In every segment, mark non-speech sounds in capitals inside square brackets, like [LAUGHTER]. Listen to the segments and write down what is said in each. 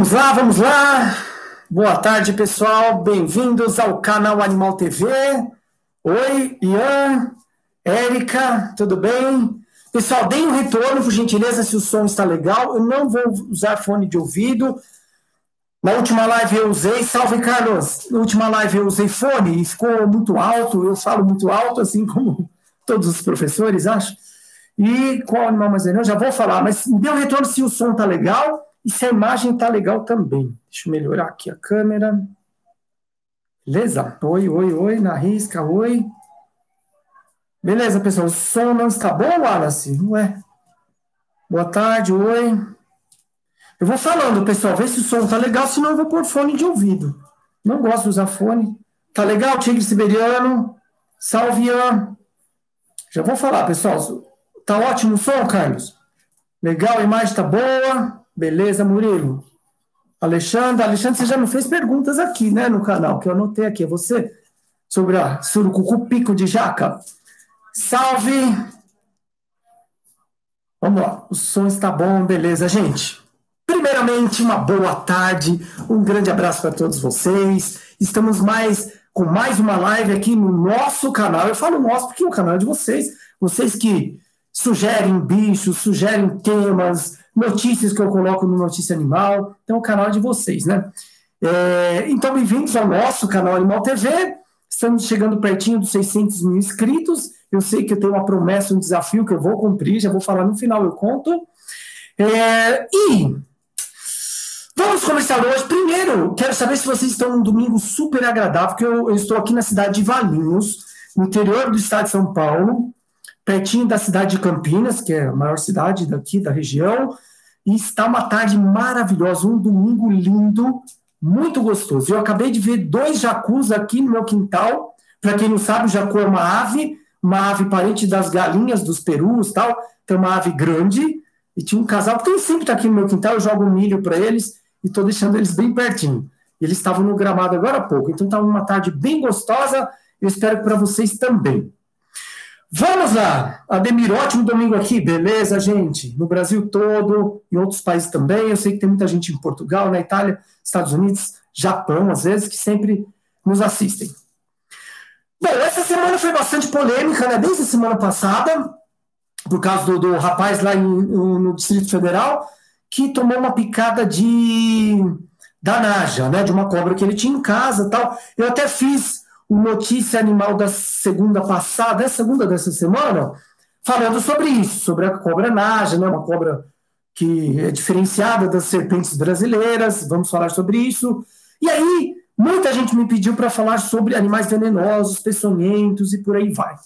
Vamos lá, vamos lá. Boa tarde, pessoal. Bem-vindos ao canal Animal TV. Oi, Ian, Érica, tudo bem? Pessoal, deem um retorno, por gentileza, se o som está legal. Eu não vou usar fone de ouvido. Na última live eu usei, salve Carlos. Na última live eu usei fone e ficou muito alto. Eu falo muito alto, assim como todos os professores, acho. E qual animal mais? Eu já vou falar, mas dê um retorno se o som está legal. E se a imagem tá legal também. Deixa eu melhorar aqui a câmera. Beleza? Oi, oi, oi, na risca, oi. Beleza, pessoal. O som não está bom, Wallace? Ué. Boa tarde, oi. Eu vou falando, pessoal, vê se o som tá legal, senão eu vou pôr fone de ouvido. Não gosto de usar fone. Tá legal, tigre siberiano? Salve, Ian. Já vou falar, pessoal. Tá ótimo o som, Carlos? Legal, a imagem tá boa. Beleza, Murilo? Alexandre, Alexandre, você já me fez perguntas aqui, né, no canal, que eu anotei aqui. É você? Sobre a surucucu pico de jaca. Salve! Vamos lá, o som está bom, beleza, gente? Primeiramente, uma boa tarde, um grande abraço para todos vocês. Estamos mais com mais uma live aqui no nosso canal. Eu falo nosso porque o canal é de vocês. Vocês que sugerem bichos, sugerem temas, notícias que eu coloco no Notícia Animal. Então, o canal é de vocês, né? É, então, bem-vindos ao nosso canal Animal TV. Estamos chegando pertinho dos 600 mil inscritos. Eu sei que eu tenho uma promessa, um desafio que eu vou cumprir, já vou falar no final, eu conto. É, e vamos começar hoje. Primeiro, quero saber se vocês estão num domingo super agradável, porque eu, eu estou aqui na cidade de Valinhos, no interior do estado de São Paulo pertinho da cidade de Campinas, que é a maior cidade daqui da região, e está uma tarde maravilhosa, um domingo lindo, muito gostoso. Eu acabei de ver dois jacus aqui no meu quintal. Para quem não sabe, o jacu é uma ave, uma ave parente das galinhas, dos perus tal. Tem uma ave grande. E tinha um casal, porque eles sempre tá aqui no meu quintal, eu jogo milho para eles e estou deixando eles bem pertinho. Eles estavam no gramado agora há pouco, então estava uma tarde bem gostosa. Eu espero que para vocês também. Vamos lá! Ademir, ótimo domingo aqui, beleza, gente? No Brasil todo, em outros países também. Eu sei que tem muita gente em Portugal, na Itália, Estados Unidos, Japão, às vezes, que sempre nos assistem. Bom, essa semana foi bastante polêmica, né? Desde a semana passada, por causa do, do rapaz lá em, no Distrito Federal, que tomou uma picada de da Naja, né? De uma cobra que ele tinha em casa tal. Eu até fiz Notícia Animal da segunda passada, é segunda dessa semana, falando sobre isso, sobre a cobra naja, né, uma cobra que é diferenciada das serpentes brasileiras, vamos falar sobre isso. E aí, muita gente me pediu para falar sobre animais venenosos, peçonhentos e por aí vai.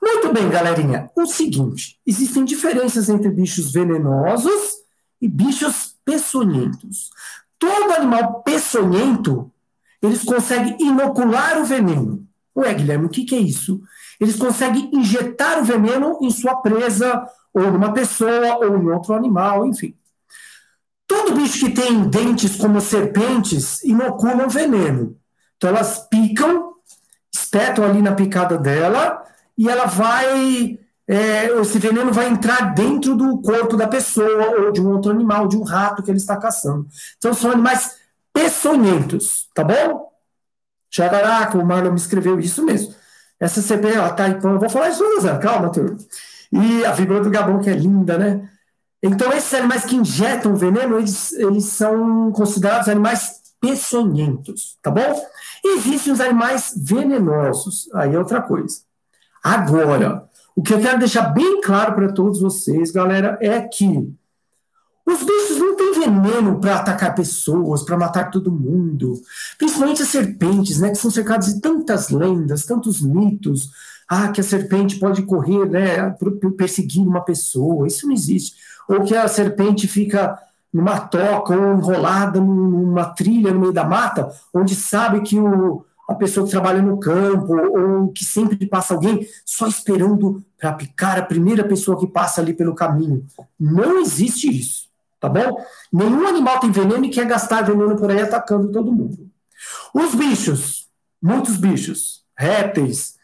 Muito bem, galerinha. O seguinte: existem diferenças entre bichos venenosos e bichos peçonhentos. Todo animal peçonhento eles conseguem inocular o veneno. Ué, Guilherme, o que, que é isso? Eles conseguem injetar o veneno em sua presa, ou numa pessoa, ou em outro animal, enfim. Todo bicho que tem dentes como serpentes inoculam veneno. Então elas picam, espetam ali na picada dela, e ela vai. É, esse veneno vai entrar dentro do corpo da pessoa, ou de um outro animal, de um rato que ele está caçando. Então são animais peçonhentos, tá bom? Caraca, o Marlon me escreveu isso mesmo. Essa ó, tá, então eu vou falar isso, Zé, calma, turma. E a figura do Gabão, que é linda, né? Então, esses animais que injetam veneno, eles, eles são considerados animais peçonhentos, tá bom? Existem os animais venenosos, aí é outra coisa. Agora, o que eu quero deixar bem claro para todos vocês, galera, é que os bichos não têm veneno para atacar pessoas, para matar todo mundo. Principalmente as serpentes, né, que são cercadas de tantas lendas, tantos mitos. Ah, que a serpente pode correr, né, perseguindo uma pessoa. Isso não existe. Ou que a serpente fica numa toca ou enrolada numa trilha no meio da mata, onde sabe que o, a pessoa que trabalha no campo ou que sempre passa alguém só esperando para picar a primeira pessoa que passa ali pelo caminho. Não existe isso tá bom? Nenhum animal tem veneno e quer gastar veneno por aí atacando todo mundo. Os bichos, muitos bichos, répteis,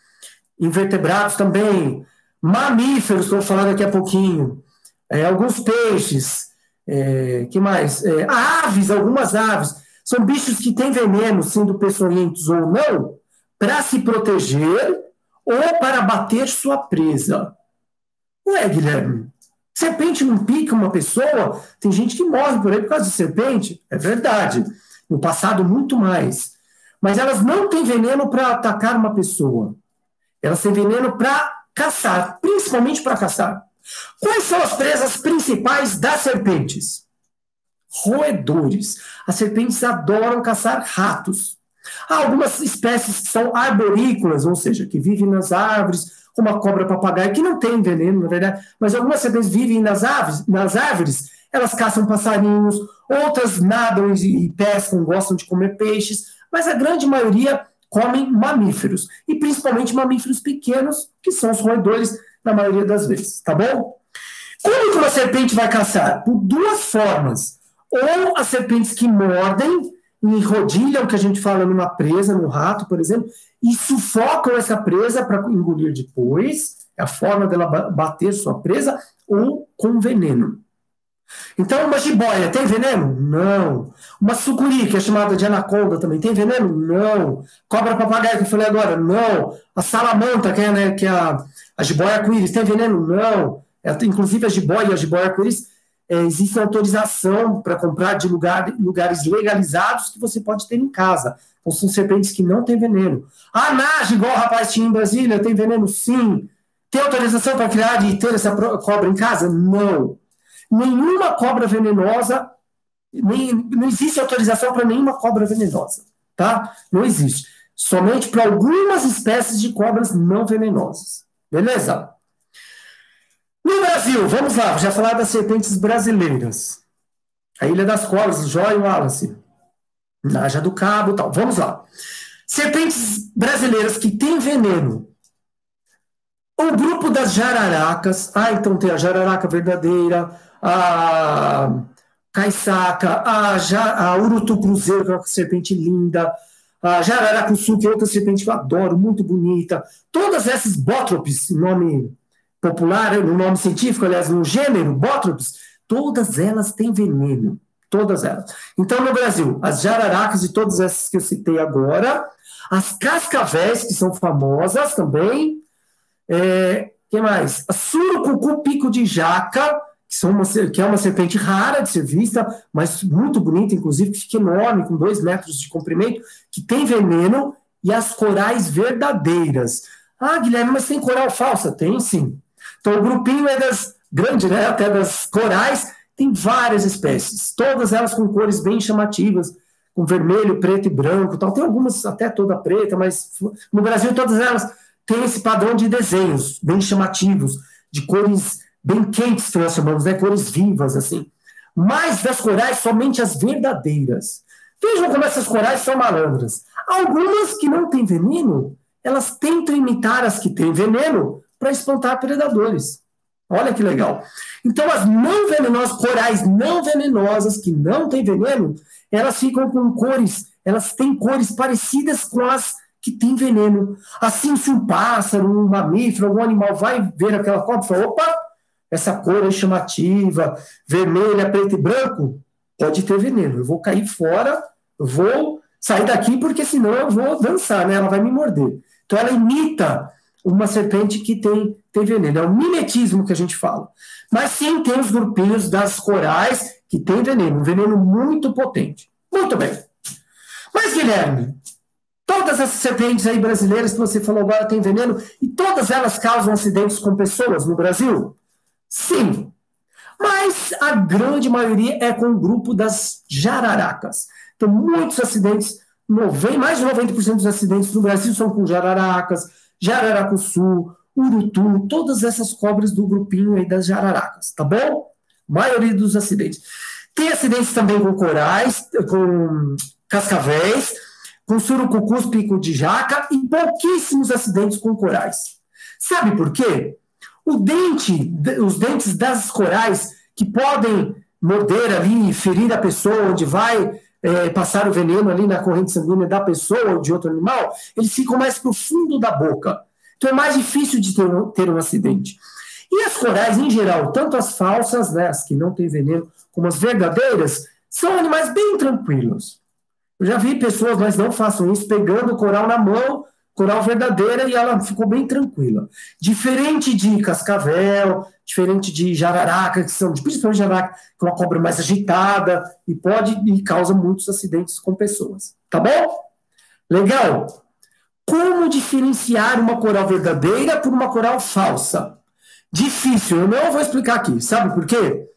invertebrados também, mamíferos, vou falar daqui a pouquinho, é, alguns peixes, É, que mais? É, aves, algumas aves. São bichos que têm veneno, sendo peçonhentos ou não, para se proteger ou para bater sua presa. Ué, Guilherme, serpente não pica uma pessoa? Tem gente que morre por aí por causa de serpente. É verdade. No passado, muito mais. Mas elas não têm veneno para atacar uma pessoa. Elas têm veneno para caçar, principalmente para caçar. Quais são as presas principais das serpentes? Roedores. As serpentes adoram caçar ratos. Há algumas espécies que são arborícolas, ou seja, que vivem nas árvores, como a cobra papagaio, que não tem veneno, na verdade, mas algumas serpentes vivem nas, aves, nas árvores, elas caçam passarinhos, outras nadam e pescam, gostam de comer peixes, mas a grande maioria comem mamíferos, e principalmente mamíferos pequenos, que são os roedores, na maioria das vezes, tá bom? Como que uma serpente vai caçar? Por duas formas. Ou as serpentes que mordem, enrodilham, que a gente fala numa presa, no rato, por exemplo, e sufocam essa presa para engolir depois, é a forma dela bater sua presa, ou com veneno. Então, uma jiboia tem veneno? Não. Uma sucuri, que é chamada de anaconda também, tem veneno? Não. Cobra papagaio, que eu falei agora? Não. A salamanta, que é, né, que é a, a jiboia arco-íris, tem veneno? Não. É, inclusive, a jiboia e a jiboia arco-íris, é, existe autorização para comprar de lugar, lugares legalizados que você pode ter em casa. Então, são serpentes que não têm veneno. A nage, igual o rapaz tinha em Brasília, tem veneno? Sim. Tem autorização para criar e ter essa cobra em casa? Não nenhuma cobra venenosa, nem, não existe autorização para nenhuma cobra venenosa, tá? Não existe. Somente para algumas espécies de cobras não venenosas. Beleza? No Brasil, vamos lá, já falar das serpentes brasileiras. A Ilha das Cobras, e Wallace. Naja do Cabo tal. Vamos lá. Serpentes brasileiras que têm veneno. O grupo das jararacas. Ah, então tem a jararaca verdadeira, a caiçaca, a, a urutu cruzeiro, que é uma serpente linda, a jararacuçu, que é outra serpente que eu adoro, muito bonita. Todas essas bótropes, nome popular, no nome científico, aliás, no gênero, bótropes, todas elas têm veneno. Todas elas. Então, no Brasil, as jararacas e todas essas que eu citei agora, as cascavéis, que são famosas também, é, que mais? A surucucu pico de jaca, que, uma, que é uma serpente rara de ser vista, mas muito bonita, inclusive, que fica enorme, com dois metros de comprimento, que tem veneno, e as corais verdadeiras. Ah, Guilherme, mas tem coral falsa? Tem sim. Então, o grupinho é das grande, né? Até das corais, tem várias espécies, todas elas com cores bem chamativas, com vermelho, preto e branco. Tal. Tem algumas até toda preta, mas no Brasil todas elas têm esse padrão de desenhos bem chamativos, de cores bem quentes que nós chamamos, né? cores vivas, assim. Mas das corais, somente as verdadeiras. Vejam como essas corais são malandras. Algumas que não têm veneno, elas tentam imitar as que têm veneno para espantar predadores. Olha que legal. Então, as não venenosas, corais não venenosas, que não têm veneno, elas ficam com cores, elas têm cores parecidas com as que têm veneno. Assim, se um pássaro, um mamífero, algum animal vai ver aquela cobra e fala: opa, essa cor é chamativa, vermelha, preto e branco, pode ter veneno. Eu vou cair fora, vou sair daqui, porque senão eu vou dançar, né? Ela vai me morder. Então ela imita uma serpente que tem, tem veneno. É o mimetismo que a gente fala. Mas sim, tem os grupinhos das corais que tem veneno, um veneno muito potente. Muito bem. Mas, Guilherme, todas essas serpentes aí brasileiras que você falou agora têm veneno e todas elas causam acidentes com pessoas no Brasil? Sim. Mas a grande maioria é com o grupo das jararacas. Então, muitos acidentes, mais de 90% dos acidentes no Brasil são com jararacas, jararacuçu, urutu, todas essas cobras do grupinho aí das jararacas, tá bom? maioria dos acidentes. Tem acidentes também com corais, com cascavéis, com surucucus, pico de jaca e pouquíssimos acidentes com corais. Sabe por quê? O dente, os dentes das corais que podem morder ali, ferir a pessoa, onde vai é, passar o veneno ali na corrente sanguínea da pessoa ou de outro animal, eles ficam mais para o fundo da boca. Então é mais difícil de ter um, ter um acidente. E as corais, em geral, tanto as falsas, né, as que não têm veneno, como as verdadeiras, são animais bem tranquilos. Eu já vi pessoas, mas não façam isso, pegando o coral na mão, coral verdadeira, e ela ficou bem tranquila. Diferente de cascavel, diferente de jararaca, que são, principalmente jararaca, que é uma cobra mais agitada e pode e causa muitos acidentes com pessoas. Tá bom? Legal? Como diferenciar uma coral verdadeira por uma coral falsa? Difícil, eu não vou explicar aqui. Sabe por quê?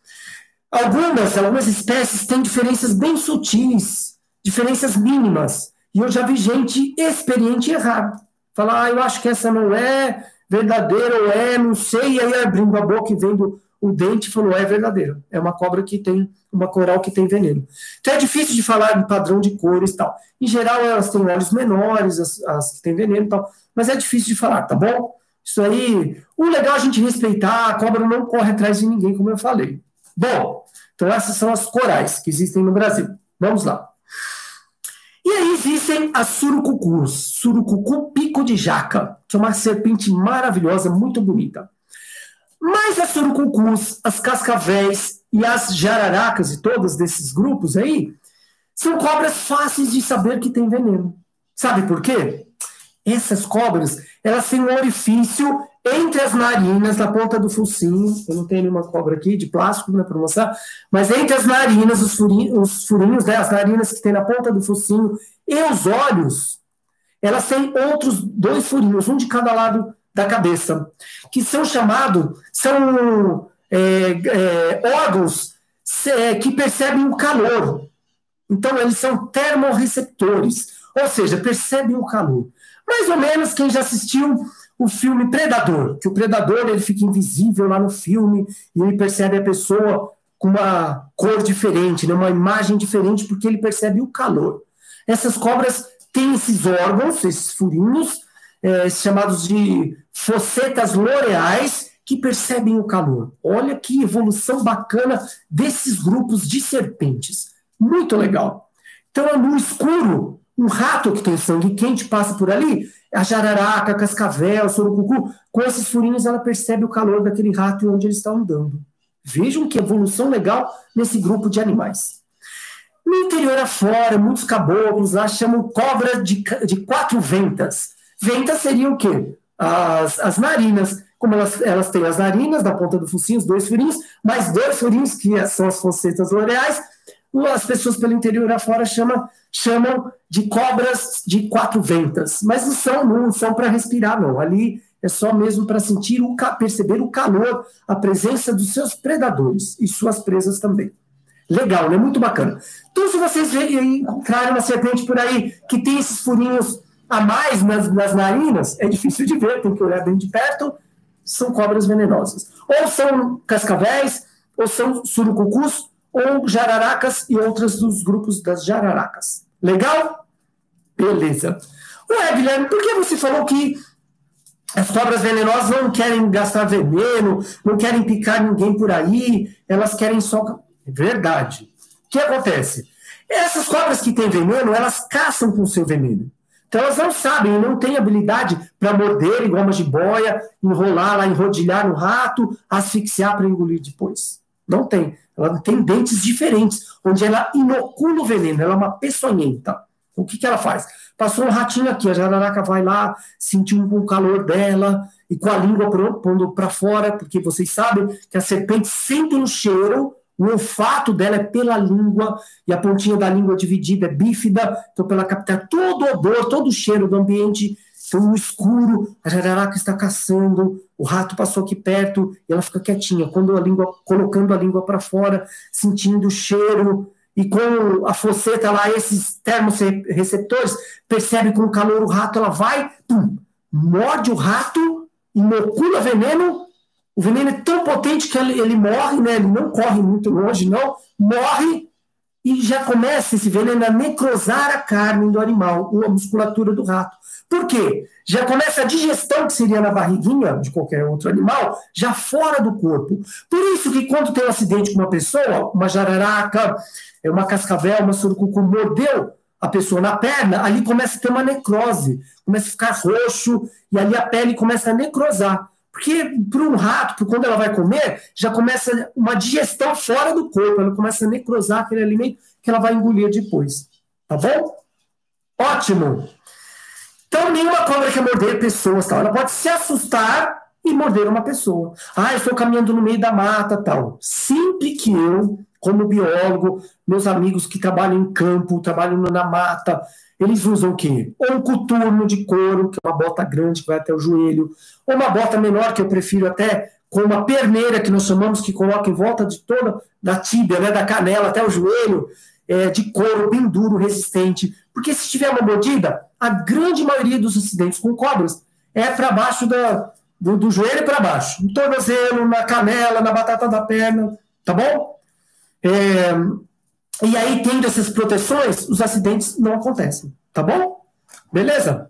Algumas, algumas espécies têm diferenças bem sutis, diferenças mínimas. E eu já vi gente experiente errar. Falar, ah, eu acho que essa não é verdadeira ou é, não sei, e aí abrindo a boca e vendo o dente falou, é verdadeira. É uma cobra que tem, uma coral que tem veneno. Então é difícil de falar em padrão de cores e tal. Em geral, elas têm olhos menores, as, as que têm veneno e tal, mas é difícil de falar, tá bom? Isso aí, o legal é a gente respeitar, a cobra não corre atrás de ninguém, como eu falei. Bom, então essas são as corais que existem no Brasil. Vamos lá. Existem as surucucus, surucucu pico de jaca, que é uma serpente maravilhosa, muito bonita. Mas as surucucus, as cascavéis e as jararacas e todos desses grupos aí são cobras fáceis de saber que tem veneno. Sabe por quê? Essas cobras, elas têm um orifício entre as narinas, na ponta do focinho, eu não tenho nenhuma cobra aqui de plástico né, para mostrar, mas entre as narinas, os furinhos, os furinhos né, as narinas que tem na ponta do focinho e os olhos, elas têm outros dois furinhos, um de cada lado da cabeça, que são chamados, são é, é, órgãos é, que percebem o calor. Então, eles são termorreceptores, ou seja, percebem o calor. Mais ou menos quem já assistiu o filme Predador, que o predador ele fica invisível lá no filme e ele percebe a pessoa com uma cor diferente, né, uma imagem diferente, porque ele percebe o calor. Essas cobras têm esses órgãos, esses furinhos, é, chamados de fossetas loreais, que percebem o calor. Olha que evolução bacana desses grupos de serpentes. Muito legal. Então, no escuro, um rato que tem sangue quente passa por ali, a jararaca, a cascavel, o surucucu, com esses furinhos ela percebe o calor daquele rato e onde ele está andando. Vejam que evolução legal nesse grupo de animais. No interior afora, muitos caboclos lá chamam cobra de, de quatro ventas. Ventas seriam o quê? As, as narinas. Como elas, elas têm as narinas da ponta do focinho, os dois furinhos, mais dois furinhos, que são as focetas loreais, as pessoas pelo interior afora chamam, chamam de cobras de quatro ventas. Mas não são, não são para respirar, não. Ali é só mesmo para sentir o perceber o calor, a presença dos seus predadores e suas presas também. Legal, né? Muito bacana. Então, se vocês encontrarem uma serpente por aí que tem esses furinhos a mais nas, nas narinas, é difícil de ver, tem que olhar bem de perto, são cobras venenosas. Ou são cascavéis, ou são surucucus, ou jararacas e outras dos grupos das jararacas. Legal? Beleza. Ué, Guilherme, por que você falou que as cobras venenosas não querem gastar veneno, não querem picar ninguém por aí, elas querem só. Verdade. O que acontece? Essas cobras que têm veneno, elas caçam com seu veneno. Então elas não sabem, não têm habilidade para morder igual uma jiboia, enrolar lá, enrodilhar no rato, asfixiar para engolir depois. Não tem. Ela tem dentes diferentes, onde ela inocula o veneno, ela é uma peçonhenta. O que, que ela faz? Passou um ratinho aqui, a jararaca vai lá, sentiu o calor dela, e com a língua pondo para fora, porque vocês sabem que a serpente sente um cheiro, o olfato dela é pela língua, e a pontinha da língua dividida é bífida, então para ela captar todo o odor, todo o cheiro do ambiente então, no escuro, a jararaca está caçando, o rato passou aqui perto e ela fica quietinha, quando a língua, colocando a língua para fora, sentindo o cheiro, e com a foceta lá, esses termoreceptores, percebe com o calor o rato, ela vai, pum, morde o rato, inocula veneno, o veneno é tão potente que ele, ele morre, né? ele não corre muito longe, não, morre, e já começa esse veneno a necrosar a carne do animal, a musculatura do rato. Por quê? Já começa a digestão que seria na barriguinha de qualquer outro animal, já fora do corpo. Por isso que quando tem um acidente com uma pessoa, uma jararaca, uma cascavel, uma surucucu mordeu a pessoa na perna, ali começa a ter uma necrose, começa a ficar roxo, e ali a pele começa a necrosar Porque para um rato, quando ela vai comer, já começa uma digestão fora do corpo, ela começa a necrosar aquele alimento que ela vai engolir depois. Tá bom? Ótimo! Então, nenhuma cobra quer morder pessoas, ela pode se assustar e morder uma pessoa. Ah, eu estou caminhando no meio da mata, tal. Sempre que eu, como biólogo, meus amigos que trabalham em campo, trabalham na mata, eles usam o quê? Ou um coturno de couro, que é uma bota grande que vai até o joelho, ou uma bota menor, que eu prefiro até com uma perneira, que nós chamamos, que coloca em volta de toda, da tíbia, né, da canela até o joelho, é, de couro bem duro, resistente. Porque se tiver uma mordida, a grande maioria dos acidentes com cobras é para baixo da, do, do joelho para baixo, no tornozelo, na canela, na batata da perna, tá bom? É, e aí, tendo essas proteções, os acidentes não acontecem, tá bom? Beleza?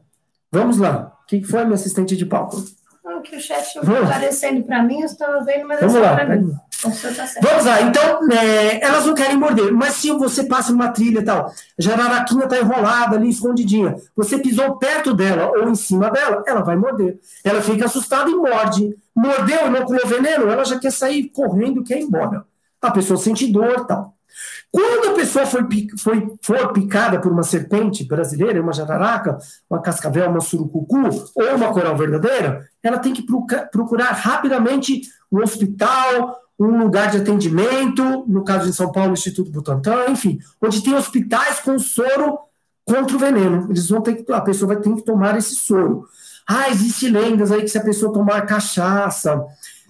Vamos lá. O que foi, meu assistente de palco? Não, que o chat estava aparecendo para mim, eu estava vendo, mas Vamos é lá. Mim. Então, tá Vamos lá, então, é, elas não querem morder, mas se você passa numa trilha e tal, a jararaquinha está enrolada ali, escondidinha, você pisou perto dela ou em cima dela, ela vai morder. Ela fica assustada e morde. Mordeu, inoculou veneno, ela já quer sair correndo, quer ir embora. A pessoa sente dor tal. Quando a pessoa foi, foi, for picada por uma serpente brasileira, uma jararaca, uma cascavel, uma surucucu ou uma coral verdadeira, ela tem que procurar rapidamente um hospital, um lugar de atendimento, no caso de São Paulo, o Instituto Butantan, enfim, onde tem hospitais com soro contra o veneno. Eles vão ter que, a pessoa vai ter que tomar esse soro. Ah, existem lendas aí que se a pessoa tomar cachaça,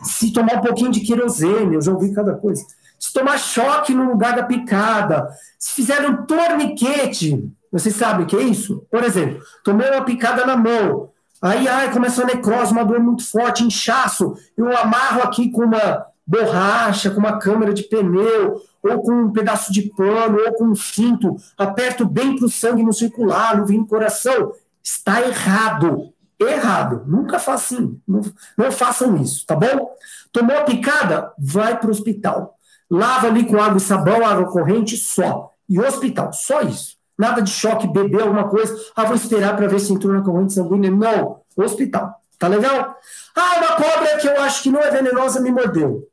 se tomar um pouquinho de querosene, eu já ouvi cada coisa se tomar choque no lugar da picada, se fizer um torniquete, vocês sabem o que é isso? Por exemplo, tomei uma picada na mão, aí ai, começa a necrose, uma dor muito forte, inchaço, eu amarro aqui com uma borracha, com uma câmera de pneu, ou com um pedaço de pano, ou com um cinto, aperto bem para o sangue não circular, não vir no coração. Está errado. Errado. Nunca façam assim. Não, não façam isso, tá bom? Tomou a picada? Vai para o hospital. Lava ali com água e sabão, água corrente, só. E hospital, só isso. Nada de choque, beber alguma coisa. Ah, vou esperar para ver se entrou na corrente sanguínea. Não, hospital. Tá legal? Ah, uma cobra que eu acho que não é venenosa me mordeu.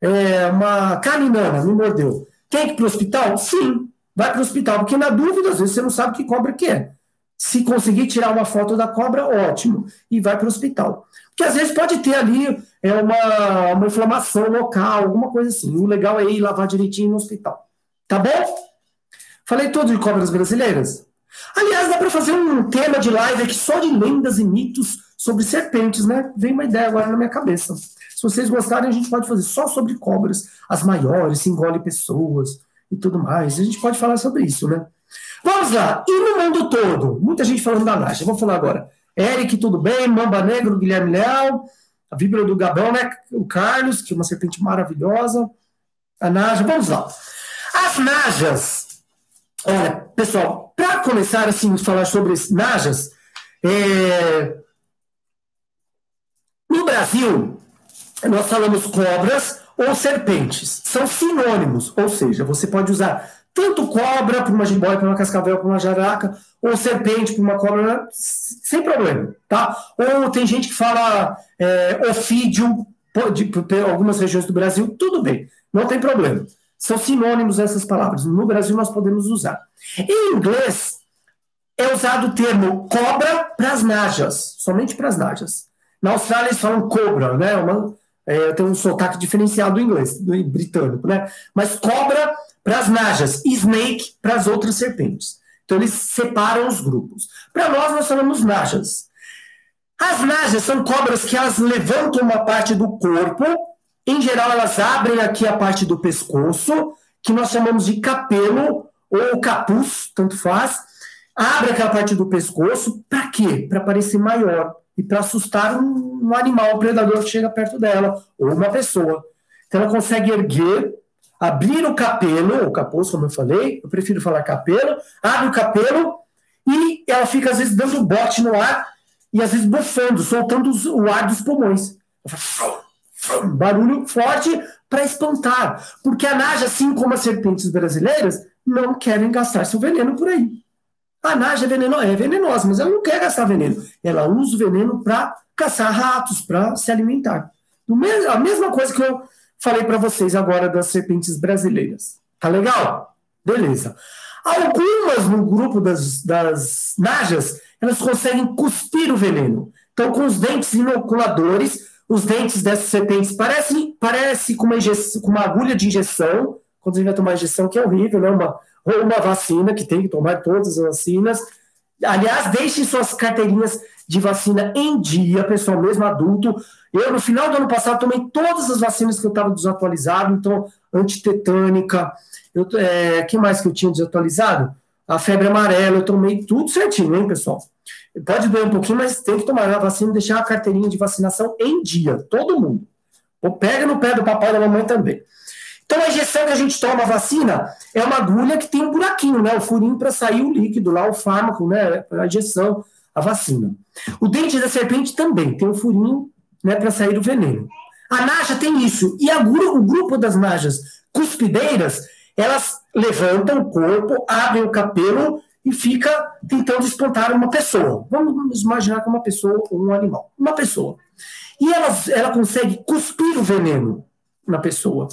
É, uma caninana me mordeu. Quer ir para o hospital? Sim, vai para o hospital. Porque na dúvida, às vezes você não sabe que cobra que é. Se conseguir tirar uma foto da cobra, ótimo. E vai para o hospital. Porque às vezes pode ter ali é uma, uma inflamação local, alguma coisa assim. O legal é ir lavar direitinho no hospital. Tá bom? Falei tudo de cobras brasileiras? Aliás, dá para fazer um tema de live aqui só de lendas e mitos sobre serpentes, né? Vem uma ideia agora na minha cabeça. Se vocês gostarem, a gente pode fazer só sobre cobras, as maiores, se engole pessoas e tudo mais. A gente pode falar sobre isso, né? Vamos lá. E no mundo todo? Muita gente falando da Naja. Vou falar agora. Eric, tudo bem? Mamba Negro, Guilherme Leal, a víbora do Gabão, né? O Carlos, que é uma serpente maravilhosa. A Naja, vamos lá. As Najas, olha, pessoal, para começar assim, falar sobre as Najas, é... no Brasil, nós falamos cobras ou serpentes. São sinônimos, ou seja, você pode usar tanto cobra para uma jiboia, para uma cascavel, para uma jaraca, ou serpente para uma cobra, sem problema, tá? Ou tem gente que fala é, ofídio, algumas regiões do Brasil, tudo bem, não tem problema. São sinônimos essas palavras. No Brasil nós podemos usar. Em inglês, é usado o termo cobra para as najas, somente para as najas. Na Austrália eles falam cobra, né? Uma, é, tem um sotaque diferenciado do inglês, do britânico, né? Mas cobra para as najas, snake para as outras serpentes. Então eles separam os grupos. Para nós, nós chamamos najas. As najas são cobras que elas levantam uma parte do corpo, em geral elas abrem aqui a parte do pescoço, que nós chamamos de capelo ou capuz, tanto faz. Abre aquela parte do pescoço, para quê? Para parecer maior e para assustar um, um animal, um predador que chega perto dela, ou uma pessoa. Então ela consegue erguer abrir o capelo, o capuz, como eu falei, eu prefiro falar capelo, abre o capelo e ela fica às vezes dando um bote no ar e às vezes bufando, soltando o ar dos pulmões. Barulho forte para espantar, porque a Naja, assim como as serpentes brasileiras, não querem gastar seu veneno por aí. A naja é venenosa, é venenosa, mas ela não quer gastar veneno. Ela usa o veneno para caçar ratos, para se alimentar. A mesma coisa que eu falei para vocês agora das serpentes brasileiras. Tá legal? Beleza. Algumas no grupo das, das najas, elas conseguem cuspir o veneno. Então, com os dentes inoculadores, os dentes dessas serpentes parecem parece com, uma com uma agulha de injeção, quando a gente vai tomar injeção, que é horrível, né? uma, uma vacina, que tem que tomar todas as vacinas. Aliás, deixem suas carteirinhas de vacina em dia, pessoal, mesmo adulto. Eu, no final do ano passado, tomei todas as vacinas que eu estava desatualizado, então, antitetânica, eu, é, que mais que eu tinha desatualizado? A febre amarela, eu tomei tudo certinho, hein, pessoal? Pode doer um pouquinho, mas tem que tomar a vacina e deixar a carteirinha de vacinação em dia, todo mundo. Ou pega no pé do papai e da mamãe também. Então, a injeção que a gente toma a vacina é uma agulha que tem um buraquinho, né? O furinho para sair o líquido lá, o fármaco, né? A injeção, a vacina. O dente da serpente também tem um furinho, né? Para sair o veneno. A naja tem isso. E a, o grupo das najas cuspideiras, elas levantam o corpo, abrem o cabelo e fica tentando espantar uma pessoa. Vamos imaginar que uma pessoa ou um animal. Uma pessoa. E ela, ela consegue cuspir o veneno na pessoa.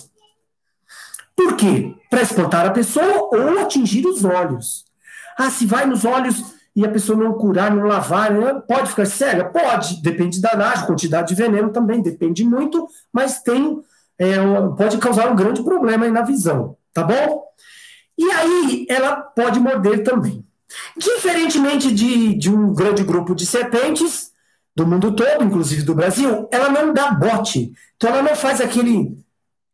Por quê? Para espantar a pessoa ou atingir os olhos. Ah, se vai nos olhos e a pessoa não curar, não lavar, né? pode ficar cega? Pode, depende da análise, quantidade de veneno também, depende muito, mas tem, é, pode causar um grande problema na visão, tá bom? E aí ela pode morder também. Diferentemente de, de um grande grupo de serpentes, do mundo todo, inclusive do Brasil, ela não dá bote. Então ela não faz aquele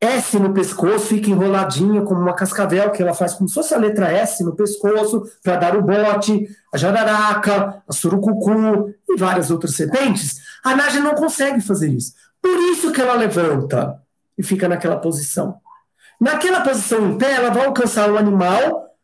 S no pescoço, fica enroladinha como uma cascavel, que ela faz como se fosse a letra S no pescoço, para dar o bote, a jararaca, a surucucu e várias outras serpentes. A Naja não consegue fazer isso. Por isso que ela levanta e fica naquela posição. Naquela posição em pé, ela vai alcançar um animal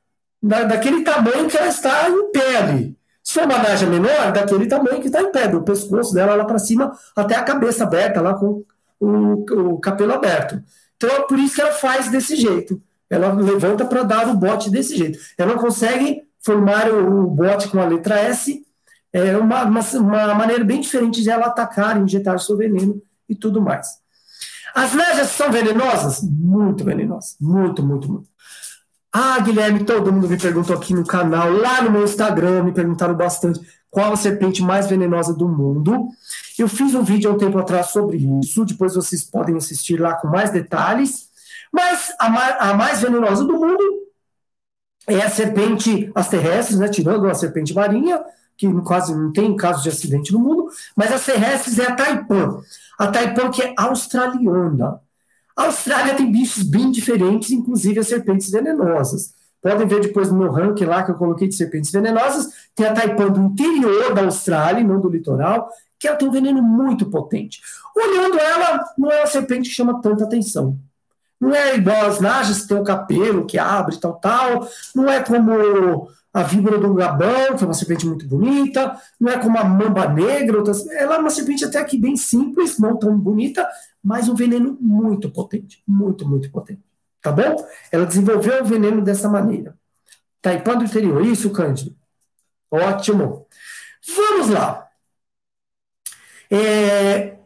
da, daquele tamanho que ela está em pé. Se for uma naja menor, daquele tamanho que está em pé, do pescoço dela lá para cima, até a cabeça aberta, lá com o, o cabelo aberto. Então é por isso que ela faz desse jeito. Ela levanta para dar o bote desse jeito. Ela não consegue formar o, bote com a letra S. É uma, uma, uma maneira bem diferente de ela atacar, injetar seu veneno e tudo mais. As najas são venenosas? Muito venenosas. Muito, muito, muito. Ah, Guilherme, todo mundo me perguntou aqui no canal, lá no meu Instagram, me perguntaram bastante qual a serpente mais venenosa do mundo. Eu fiz um vídeo há um tempo atrás sobre isso, depois vocês podem assistir lá com mais detalhes. Mas a, mais, a mais venenosa do mundo é a serpente, as terrestres, né, tirando a serpente marinha, que quase não tem casos de acidente no mundo, mas as terrestres é a taipã. A taipã que é australiana. A Austrália tem bichos bem diferentes, inclusive as serpentes venenosas. Podem ver depois no meu ranking lá que eu coloquei de serpentes venenosas. Tem a taipã do interior da Austrália, não do litoral, que ela tem um veneno muito potente. Olhando ela, não é uma serpente que chama tanta atenção. Não é igual as najas que tem o capelo que abre tal, tal. Não é como a víbora do Gabão, que é uma serpente muito bonita. Não é como a mamba negra. Outras... Ela é uma serpente até que bem simples, não tão bonita, mas um veneno muito potente. Muito, muito potente. Tá bom? Ela desenvolveu o veneno dessa maneira. Taipã do interior. Isso, Cândido. Ótimo. Vamos lá. É,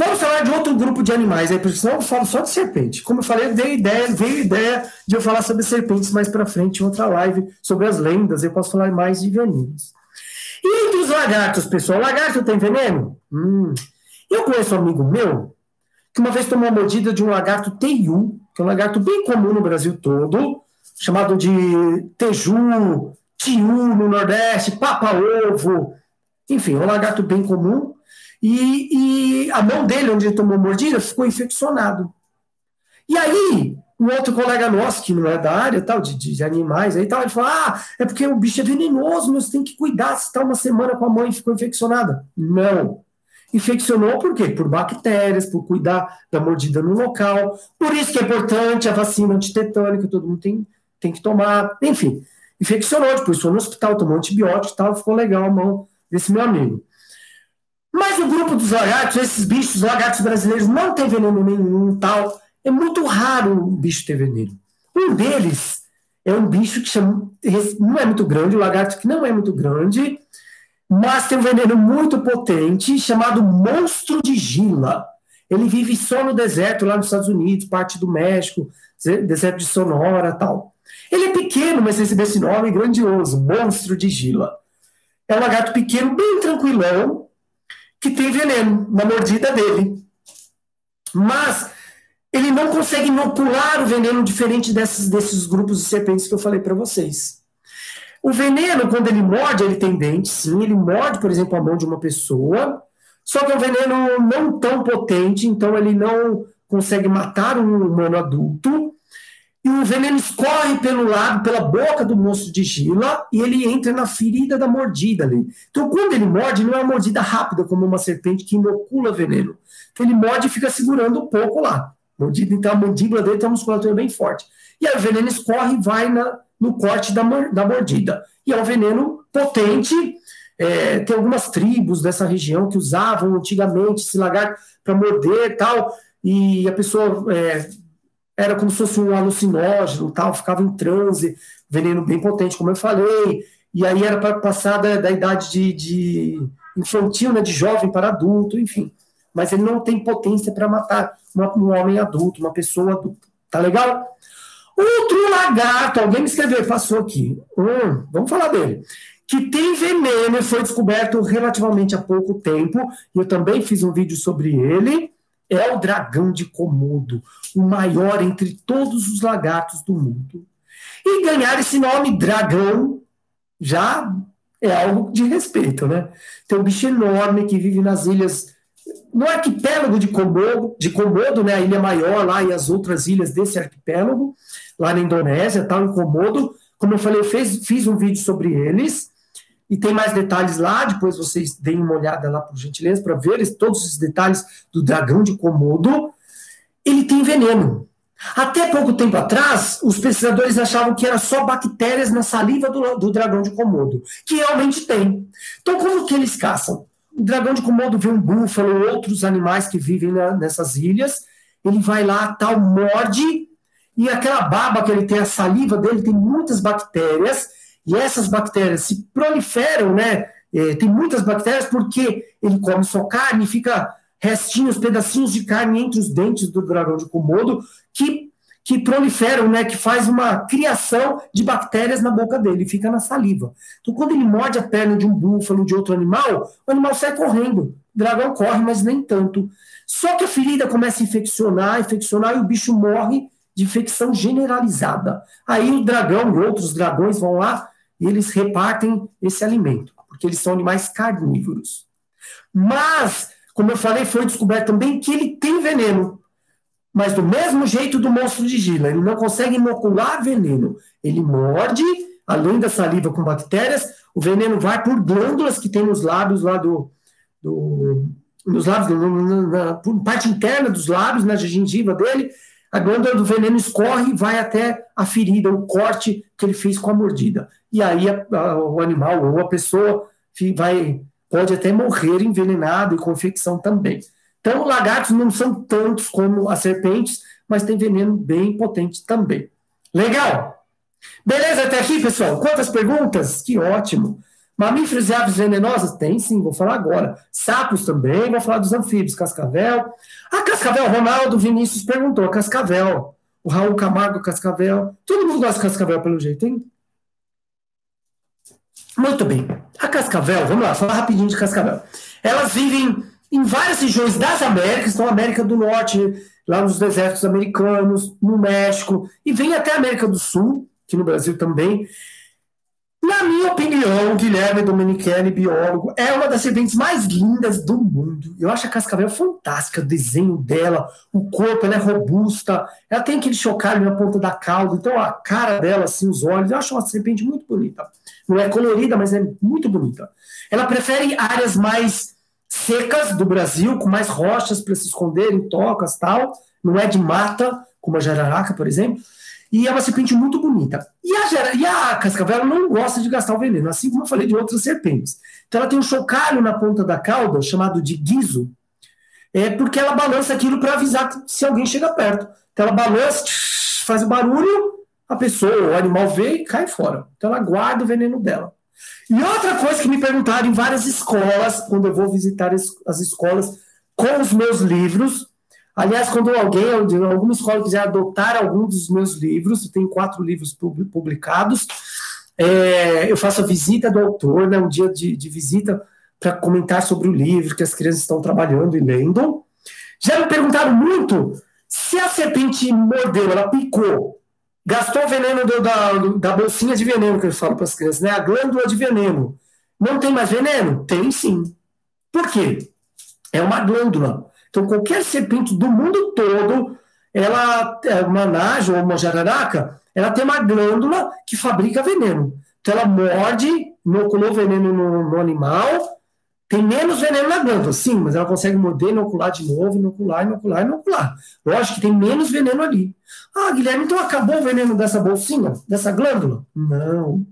vamos falar de outro grupo de animais, aí, porque eu falo só de serpente. Como eu falei, dei ideia, veio ideia de eu falar sobre serpentes mais para frente em outra live sobre as lendas. Eu posso falar mais de venenos. E entre os lagartos, pessoal, lagarto tem veneno? Hum. Eu conheço um amigo meu que uma vez tomou uma mordida de um lagarto teiu, que é um lagarto bem comum no Brasil todo, chamado de teju, tiu no Nordeste, papa-ovo, enfim, é um lagarto bem comum. E, e a mão dele, onde ele tomou mordida, ficou infeccionado. E aí, um outro colega nosso, que não é da área tal, de, de animais, aí tal, ele falou: Ah, é porque o bicho é venenoso, mas tem que cuidar se está uma semana com a mãe e ficou infeccionada. Não. Infeccionou por quê? Por bactérias, por cuidar da mordida no local. Por isso que é importante a vacina antitetânica, todo mundo tem, tem que tomar. Enfim, infeccionou, depois foi no hospital, tomou antibiótico e tal, ficou legal a mão desse meu amigo. Mas o grupo dos lagartos, esses bichos, lagartos brasileiros, não tem veneno nenhum tal. É muito raro o bicho ter veneno. Um deles é um bicho que chama, não é muito grande, o lagarto que não é muito grande, mas tem um veneno muito potente chamado monstro de Gila. Ele vive só no deserto, lá nos Estados Unidos, parte do México, deserto de Sonora tal. Ele é pequeno, mas recebeu esse nome grandioso, monstro de Gila. É um lagarto pequeno, bem tranquilão, que tem veneno na mordida dele. Mas ele não consegue inocular o veneno diferente desses, desses grupos de serpentes que eu falei para vocês. O veneno, quando ele morde, ele tem dentes, sim, ele morde, por exemplo, a mão de uma pessoa, só que é um veneno não tão potente, então ele não consegue matar um humano adulto, e o veneno escorre pelo lado, pela boca do monstro de Gila, e ele entra na ferida da mordida ali. Então, quando ele morde, não é uma mordida rápida, como uma serpente que inocula veneno. Então, ele morde e fica segurando um pouco lá. Mordida, então, a mandíbula dele tem uma musculatura bem forte. E aí o veneno escorre e vai na, no corte da, da mordida. E é um veneno potente. É, tem algumas tribos dessa região que usavam antigamente esse lagarto para morder tal. E a pessoa é, era como se fosse um alucinógeno, tal, ficava em transe, veneno bem potente, como eu falei, e aí era para passar da, da idade de, de, infantil, né, de jovem para adulto, enfim. Mas ele não tem potência para matar uma, um homem adulto, uma pessoa adulta. Tá legal? Outro lagarto, alguém me escreveu, passou aqui. Hum, vamos falar dele. Que tem veneno e foi descoberto relativamente há pouco tempo. Eu também fiz um vídeo sobre ele é o dragão de Komodo, o maior entre todos os lagartos do mundo. E ganhar esse nome dragão já é algo de respeito, né? Tem um bicho enorme que vive nas ilhas, no arquipélago de Komodo, de Komodo, né? A ilha maior lá e as outras ilhas desse arquipélago, lá na Indonésia, tal, em Komodo. Como eu falei, eu fez, fiz um vídeo sobre eles. E tem mais detalhes lá, depois vocês deem uma olhada lá, por gentileza, para ver todos os detalhes do dragão de Komodo. Ele tem veneno. Até pouco tempo atrás, os pesquisadores achavam que era só bactérias na saliva do, do dragão de Komodo, que realmente tem. Então, como que eles caçam? O dragão de Komodo vê um búfalo, outros animais que vivem na, nessas ilhas, ele vai lá, tal, morde, e aquela baba que ele tem, a saliva dele, tem muitas bactérias, e essas bactérias se proliferam, né? É, tem muitas bactérias porque ele come só carne, fica restinhos, pedacinhos de carne entre os dentes do dragão de Komodo que, que proliferam, né? Que faz uma criação de bactérias na boca dele, fica na saliva. Então, quando ele morde a perna de um búfalo, de outro animal, o animal sai correndo. O dragão corre, mas nem tanto. Só que a ferida começa a infeccionar, infeccionar e o bicho morre de infecção generalizada. Aí o dragão e outros dragões vão lá e eles repartem esse alimento, porque eles são animais carnívoros. Mas, como eu falei, foi descoberto também que ele tem veneno. Mas do mesmo jeito do monstro de Gila, ele não consegue inocular veneno. Ele morde, além da saliva com bactérias, o veneno vai por glândulas que tem nos lábios lá do, do nos lábios, na, parte interna dos lábios, na gengiva dele, a glândula do veneno escorre e vai até a ferida, o corte que ele fez com a mordida. E aí a, a, o animal ou a pessoa vai, pode até morrer envenenado e com infecção também. Então, lagartos não são tantos como as serpentes, mas tem veneno bem potente também. Legal? Beleza até aqui, pessoal? Quantas perguntas? Que ótimo! Mamíferos e aves venenosas? Tem sim, vou falar agora. Sapos também, vou falar dos anfíbios, cascavel. A cascavel, Ronaldo Vinícius perguntou, cascavel. O Raul Camargo, cascavel. Todo mundo gosta de cascavel, pelo jeito, hein? Muito bem. A cascavel, vamos lá, falar rapidinho de cascavel. Elas vivem em várias regiões das Américas, estão na América do Norte, lá nos desertos americanos, no México, e vem até a América do Sul, aqui no Brasil também. Na minha opinião, Guilherme Domenichelli, biólogo, é uma das serpentes mais lindas do mundo. Eu acho a cascavel fantástica, o desenho dela, o corpo, ela é robusta, ela tem aquele chocalho na ponta da cauda, então a cara dela, assim, os olhos, eu acho uma serpente muito bonita. Não é colorida, mas é muito bonita. Ela prefere áreas mais secas do Brasil, com mais rochas para se esconder em tocas tal, não é de mata, como a jararaca, por exemplo. E é uma serpente muito bonita. E a, e a não gosta de gastar o veneno, assim como eu falei de outras serpentes. Então ela tem um chocalho na ponta da cauda, chamado de guizo, é porque ela balança aquilo para avisar se alguém chega perto. Então ela balança, faz o barulho, a pessoa, o animal vê e cai fora. Então ela guarda o veneno dela. E outra coisa que me perguntaram em várias escolas, quando eu vou visitar as escolas com os meus livros, aliás, quando alguém, alguma escola quiser adotar algum dos meus livros, tenho quatro livros publicados, é, eu faço a visita do autor, né, um dia de, de visita para comentar sobre o livro que as crianças estão trabalhando e lendo. Já me perguntaram muito se a serpente mordeu, ela picou, gastou veneno do, da, da bolsinha de veneno que eu falo para as crianças, né? A glândula de veneno. Não tem mais veneno? Tem sim. Por quê? É uma glândula. Então, qualquer serpente do mundo todo, ela, é uma naja ou uma jararaca, ela tem uma glândula que fabrica veneno. Então, ela morde, inoculou veneno no, no animal, tem menos veneno na glândula, sim, mas ela consegue morder, inocular de novo, inocular, inocular, inocular. Lógico que tem menos veneno ali. Ah, Guilherme, então acabou o veneno dessa bolsinha, dessa glândula? Não.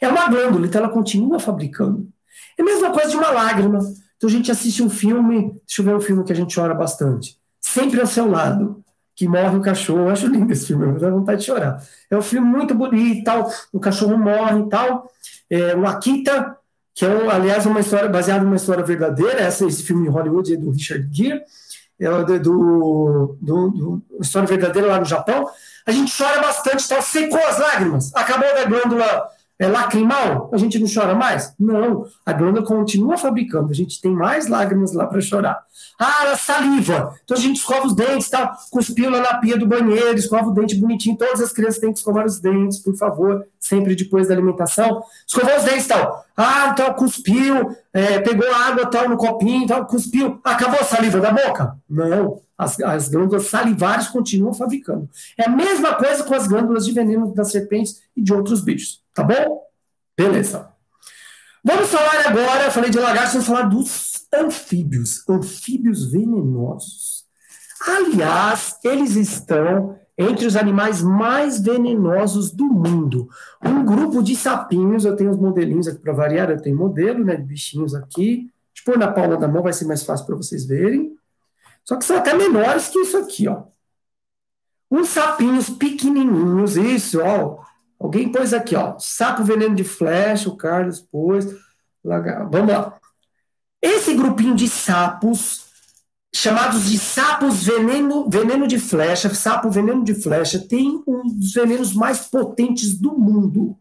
É uma glândula, então ela continua fabricando. É a mesma coisa de uma lágrima. Então a gente assiste um filme, deixa eu ver um filme que a gente chora bastante. Sempre ao seu lado, que morre o cachorro. Eu acho lindo esse filme, mas dá vontade de chorar. É um filme muito bonito e tal, o cachorro morre e tal. É, o Akita que é, aliás, uma história baseada numa história verdadeira. Essa, esse filme Hollywood é do Richard Gere, é do, do, do, história verdadeira lá no Japão. A gente chora bastante, tá? secou as lágrimas, acabou da glândula é lacrimal, a gente não chora mais? Não, a glândula continua fabricando, a gente tem mais lágrimas lá para chorar. Ah, a saliva, então a gente escova os dentes, tal, cuspiu lá na pia do banheiro, escova o dente bonitinho, todas as crianças têm que escovar os dentes, por favor, sempre depois da alimentação. Escovou os dentes, tal. Ah, então cuspiu, é, pegou água, tal, no copinho, tal, cuspiu, acabou a saliva da boca? Não, as, as glândulas salivares continuam fabricando. É a mesma coisa com as glândulas de veneno das serpentes e de outros bichos. Tá bom? Beleza. Vamos falar agora, falei de lagartos, vamos falar dos anfíbios, anfíbios venenosos. Aliás, eles estão entre os animais mais venenosos do mundo. Um grupo de sapinhos, eu tenho os modelinhos aqui para variar, eu tenho modelo né, de bichinhos aqui. Deixa eu pôr na palma da mão, vai ser mais fácil para vocês verem. Só que são até menores que isso aqui, ó. Uns sapinhos pequenininhos, isso, ó. Alguém pôs aqui, ó, sapo veneno de flecha, o Carlos pôs. Vamos lá. Esse grupinho de sapos, chamados de sapos veneno, veneno de flecha, sapo veneno de flecha, tem um dos venenos mais potentes do mundo.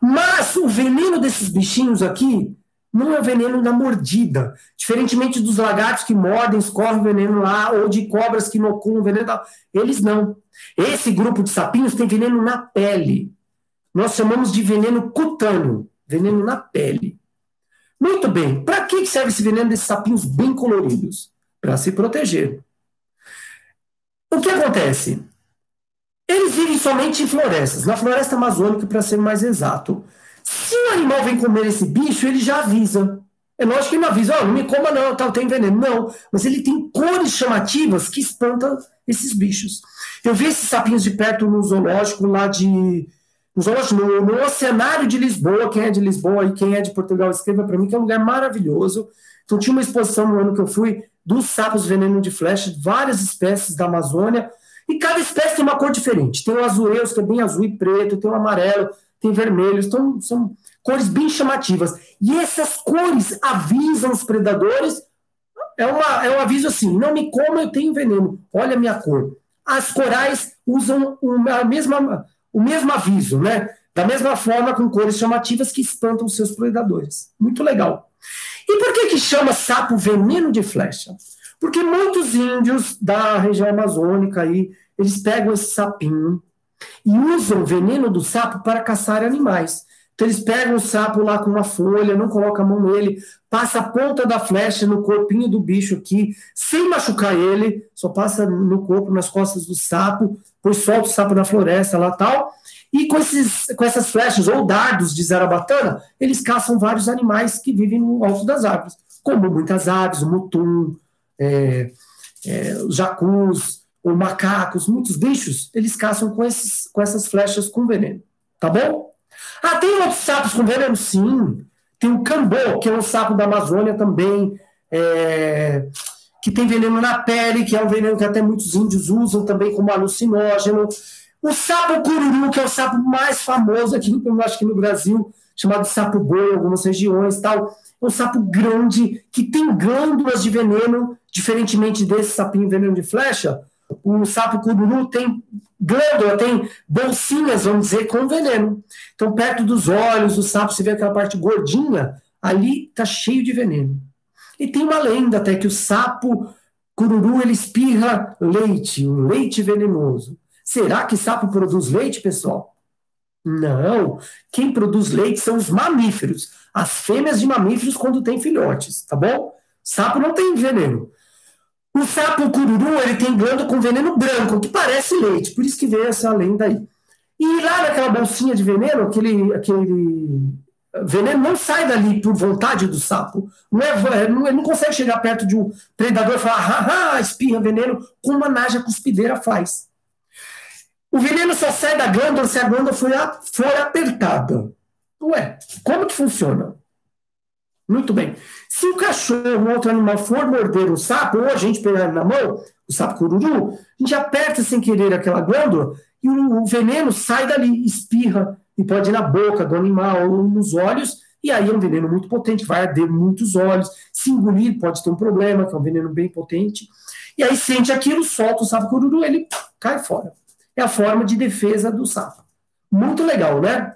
Mas o veneno desses bichinhos aqui não é o veneno da mordida. Diferentemente dos lagartos que mordem, escorrem veneno lá, ou de cobras que inoculam veneno. Eles não. Esse grupo de sapinhos tem veneno na pele. Nós chamamos de veneno cutâneo, veneno na pele. Muito bem, para que serve esse veneno desses sapinhos bem coloridos? Para se proteger. O que acontece? Eles vivem somente em florestas, na floresta amazônica, para ser mais exato. Se o animal vem comer esse bicho, ele já avisa. É lógico que ele não avisa, oh, não me coma não, tá, tem veneno. Não, mas ele tem cores chamativas que espantam esses bichos. Eu vi esses sapinhos de perto no zoológico lá de. No, zoológico, no, no Oceanário de Lisboa, quem é de Lisboa e quem é de Portugal, escreva para mim, que é um lugar maravilhoso. Então tinha uma exposição no ano que eu fui dos sapos veneno de flecha, várias espécies da Amazônia, e cada espécie tem uma cor diferente. Tem o azuleus, que é bem azul e preto, tem o amarelo, tem vermelho, então são cores bem chamativas. E essas cores avisam os predadores. É, uma, é um aviso assim: não me coma, eu tenho veneno. Olha a minha cor. As corais usam a mesma, o mesmo aviso, né? Da mesma forma, com cores chamativas que espantam os seus predadores. Muito legal. E por que, que chama sapo veneno de flecha? Porque muitos índios da região amazônica aí, eles pegam esse sapinho e usam o veneno do sapo para caçar animais. Então eles pegam o sapo lá com uma folha, não colocam a mão nele, passa a ponta da flecha no corpinho do bicho aqui, sem machucar ele, só passa no corpo, nas costas do sapo, depois solta o sapo na floresta lá tal. E com, esses, com essas flechas ou dardos de zarabatana, eles caçam vários animais que vivem no alto das árvores, como muitas aves, o mutum, é, é, os jacus, ou macacos, muitos bichos, eles caçam com, esses, com essas flechas com veneno. Tá bom? Ah, tem outros sapos com veneno? Sim. Tem o cambô, que é um sapo da Amazônia também, é, que tem veneno na pele, que é um veneno que até muitos índios usam também como alucinógeno. O sapo cururu, que é o sapo mais famoso aqui, eu acho que no Brasil, chamado sapo boi em algumas regiões tal. É um sapo grande que tem glândulas de veneno, diferentemente desse sapinho veneno de flecha. O sapo cururu tem glândula, tem bolsinhas, vamos dizer, com veneno. Então, perto dos olhos, o sapo, você vê aquela parte gordinha, ali está cheio de veneno. E tem uma lenda até que o sapo cururu ele espirra leite, um leite venenoso. Será que sapo produz leite, pessoal? Não. Quem produz leite são os mamíferos. As fêmeas de mamíferos quando tem filhotes, tá bom? Sapo não tem veneno. O sapo cururu, ele tem glândula com veneno branco, que parece leite, por isso que veio essa lenda aí. E lá naquela bolsinha de veneno, aquele, aquele veneno não sai dali por vontade do sapo. Não é, não, ele não consegue chegar perto de um predador e falar, ah, espirra veneno, como uma naja cuspideira faz. O veneno só sai da glândula se a glândula for, for apertada. Ué, como que funciona? Muito bem. Se o cachorro ou outro animal for morder o sapo, ou a gente pegar na mão, o sapo cururu, a gente aperta sem querer aquela glândula e o, o veneno sai dali, espirra e pode ir na boca do animal ou nos olhos, e aí é um veneno muito potente, vai arder muitos olhos. Se engolir, pode ter um problema, que é um veneno bem potente. E aí sente aquilo, solta o sapo cururu, ele cai fora é a forma de defesa do sapo. Muito legal, né?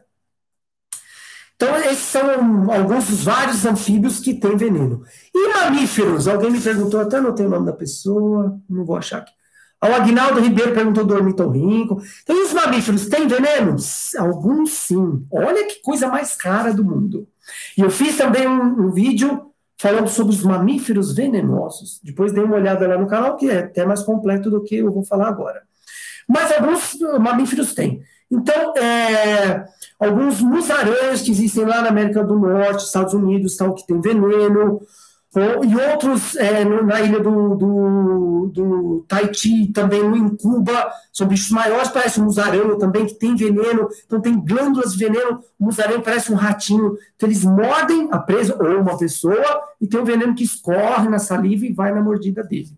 Então, esses são alguns dos vários anfíbios que têm veneno. E mamíferos? Alguém me perguntou, até não tem o nome da pessoa, não vou achar aqui. O Agnaldo Ribeiro perguntou do ornitorrinco. Então, os mamíferos têm veneno? Alguns sim. Olha que coisa mais cara do mundo. E eu fiz também um, um vídeo falando sobre os mamíferos venenosos. Depois dê uma olhada lá no canal, que é até mais completo do que eu vou falar agora. Mas alguns mamíferos têm. Então, é, alguns musarãs que existem lá na América do Norte, Estados Unidos, tal, que tem veneno, ou, e outros é, na ilha do, do, do Tahiti, também em Cuba, são bichos maiores, parece um musarão também, que tem veneno, então tem glândulas de veneno, o musarão parece um ratinho, então eles mordem a presa ou uma pessoa e tem um veneno que escorre na saliva e vai na mordida dele.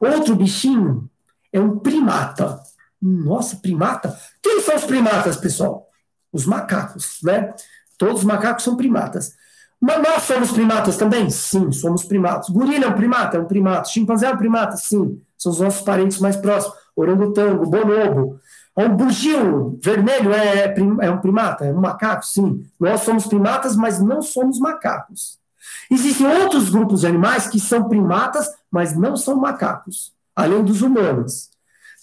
Outro bichinho é um primata. Nossa, primata? Quem são os primatas, pessoal? Os macacos, né? Todos os macacos são primatas. Mas nós somos primatas também? Sim, somos primatas. Gorila é um primata? É um primata. Chimpanzé é um primata? Sim. São os nossos parentes mais próximos. Orangotango, bonobo. Um bugio vermelho é, é um primata? É um macaco? Sim. Nós somos primatas, mas não somos macacos. Existem outros grupos de animais que são primatas, mas não são macacos, além dos humanos.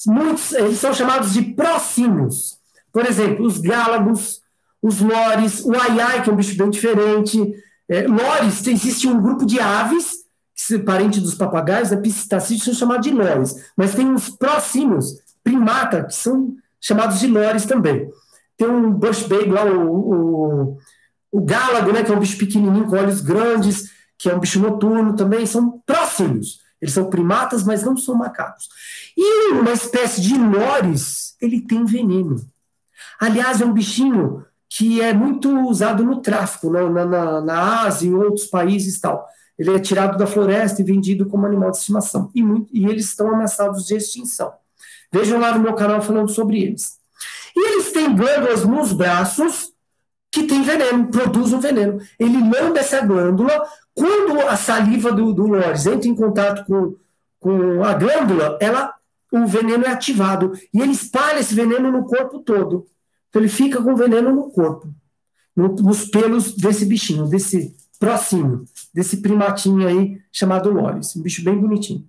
Muitos, eles são chamados de próximos. Por exemplo, os gálagos, os lores, o aiai, que é um bicho bem diferente. É, lores, existe um grupo de aves, que parente dos papagaios, a piscitacídeos, são chamados de lores. Mas tem uns próximos, primata, que são chamados de lores também. Tem um bush babe lá, o, o, o gálago, né, que é um bicho pequenininho com olhos grandes, que é um bicho noturno também, são próximos. Eles são primatas, mas não são macacos. E uma espécie de lores, ele tem veneno. Aliás, é um bichinho que é muito usado no tráfico, na, na, na Ásia e em outros países e tal. Ele é tirado da floresta e vendido como animal de estimação. E, muito, e eles estão ameaçados de extinção. Vejam lá no meu canal falando sobre eles. E eles têm glândulas nos braços que tem veneno, produzem veneno. Ele lambe essa glândula. Quando a saliva do, do Lores entra em contato com, com a glândula, ela o veneno é ativado e ele espalha esse veneno no corpo todo. Então ele fica com veneno no corpo, no, nos pelos desse bichinho, desse próximo, desse primatinho aí chamado Loris, um bicho bem bonitinho.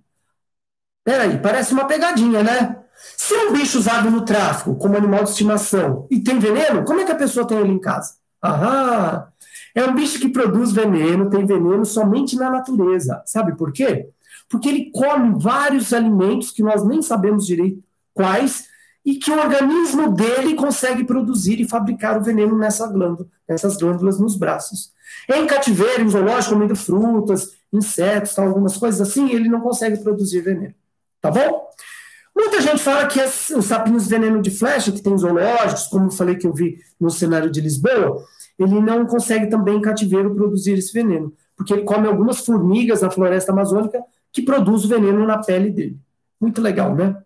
Peraí, parece uma pegadinha, né? Se é um bicho usado no tráfico como animal de estimação e tem veneno, como é que a pessoa tem ele em casa? Ah, é um bicho que produz veneno, tem veneno somente na natureza. Sabe por quê? porque ele come vários alimentos que nós nem sabemos direito quais, e que o organismo dele consegue produzir e fabricar o veneno nessa glândula, nessas glândulas nos braços. Em cativeiro, em zoológico, comendo frutas, insetos, tal, algumas coisas assim, ele não consegue produzir veneno. Tá bom? Muita gente fala que as, os sapinhos veneno de flecha, que tem zoológicos, como eu falei que eu vi no cenário de Lisboa, ele não consegue também em cativeiro produzir esse veneno, porque ele come algumas formigas na floresta amazônica que produz o veneno na pele dele. Muito legal, né?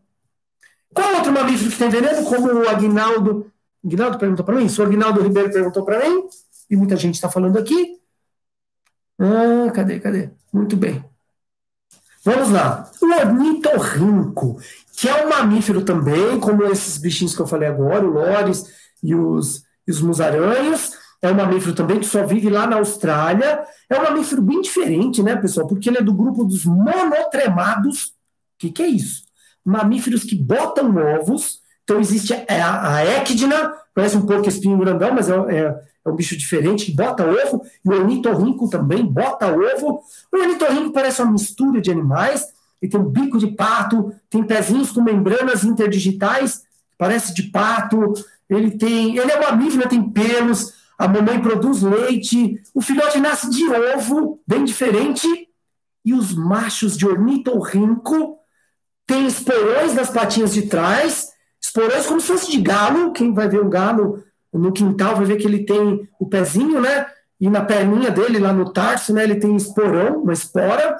Qual outro mamífero que tem veneno? Como o Aguinaldo. Aguinaldo perguntou para mim? O Aguinaldo Ribeiro perguntou para mim, e muita gente está falando aqui. Ah, cadê, cadê? Muito bem. Vamos lá. O ornitorrinco, que é um mamífero também, como esses bichinhos que eu falei agora, o lores e os, os musaranhos. É um mamífero também que só vive lá na Austrália. É um mamífero bem diferente, né, pessoal? Porque ele é do grupo dos monotremados. O que, que é isso? Mamíferos que botam ovos. Então existe a, a equidna, parece um pouco espinho grandão, mas é, é, é, um bicho diferente, que bota ovo. E o ornitorrinco também bota ovo. O ornitorrinco parece uma mistura de animais. Ele tem um bico de pato, tem pezinhos com membranas interdigitais, parece de pato. Ele tem, ele é mamífero, tem pelos a mamãe produz leite, o filhote nasce de ovo, bem diferente, e os machos de ornitorrinco têm esporões nas patinhas de trás, esporões como se fosse de galo, quem vai ver um galo no quintal vai ver que ele tem o pezinho, né, e na perninha dele, lá no tarso, né, ele tem esporão, uma espora,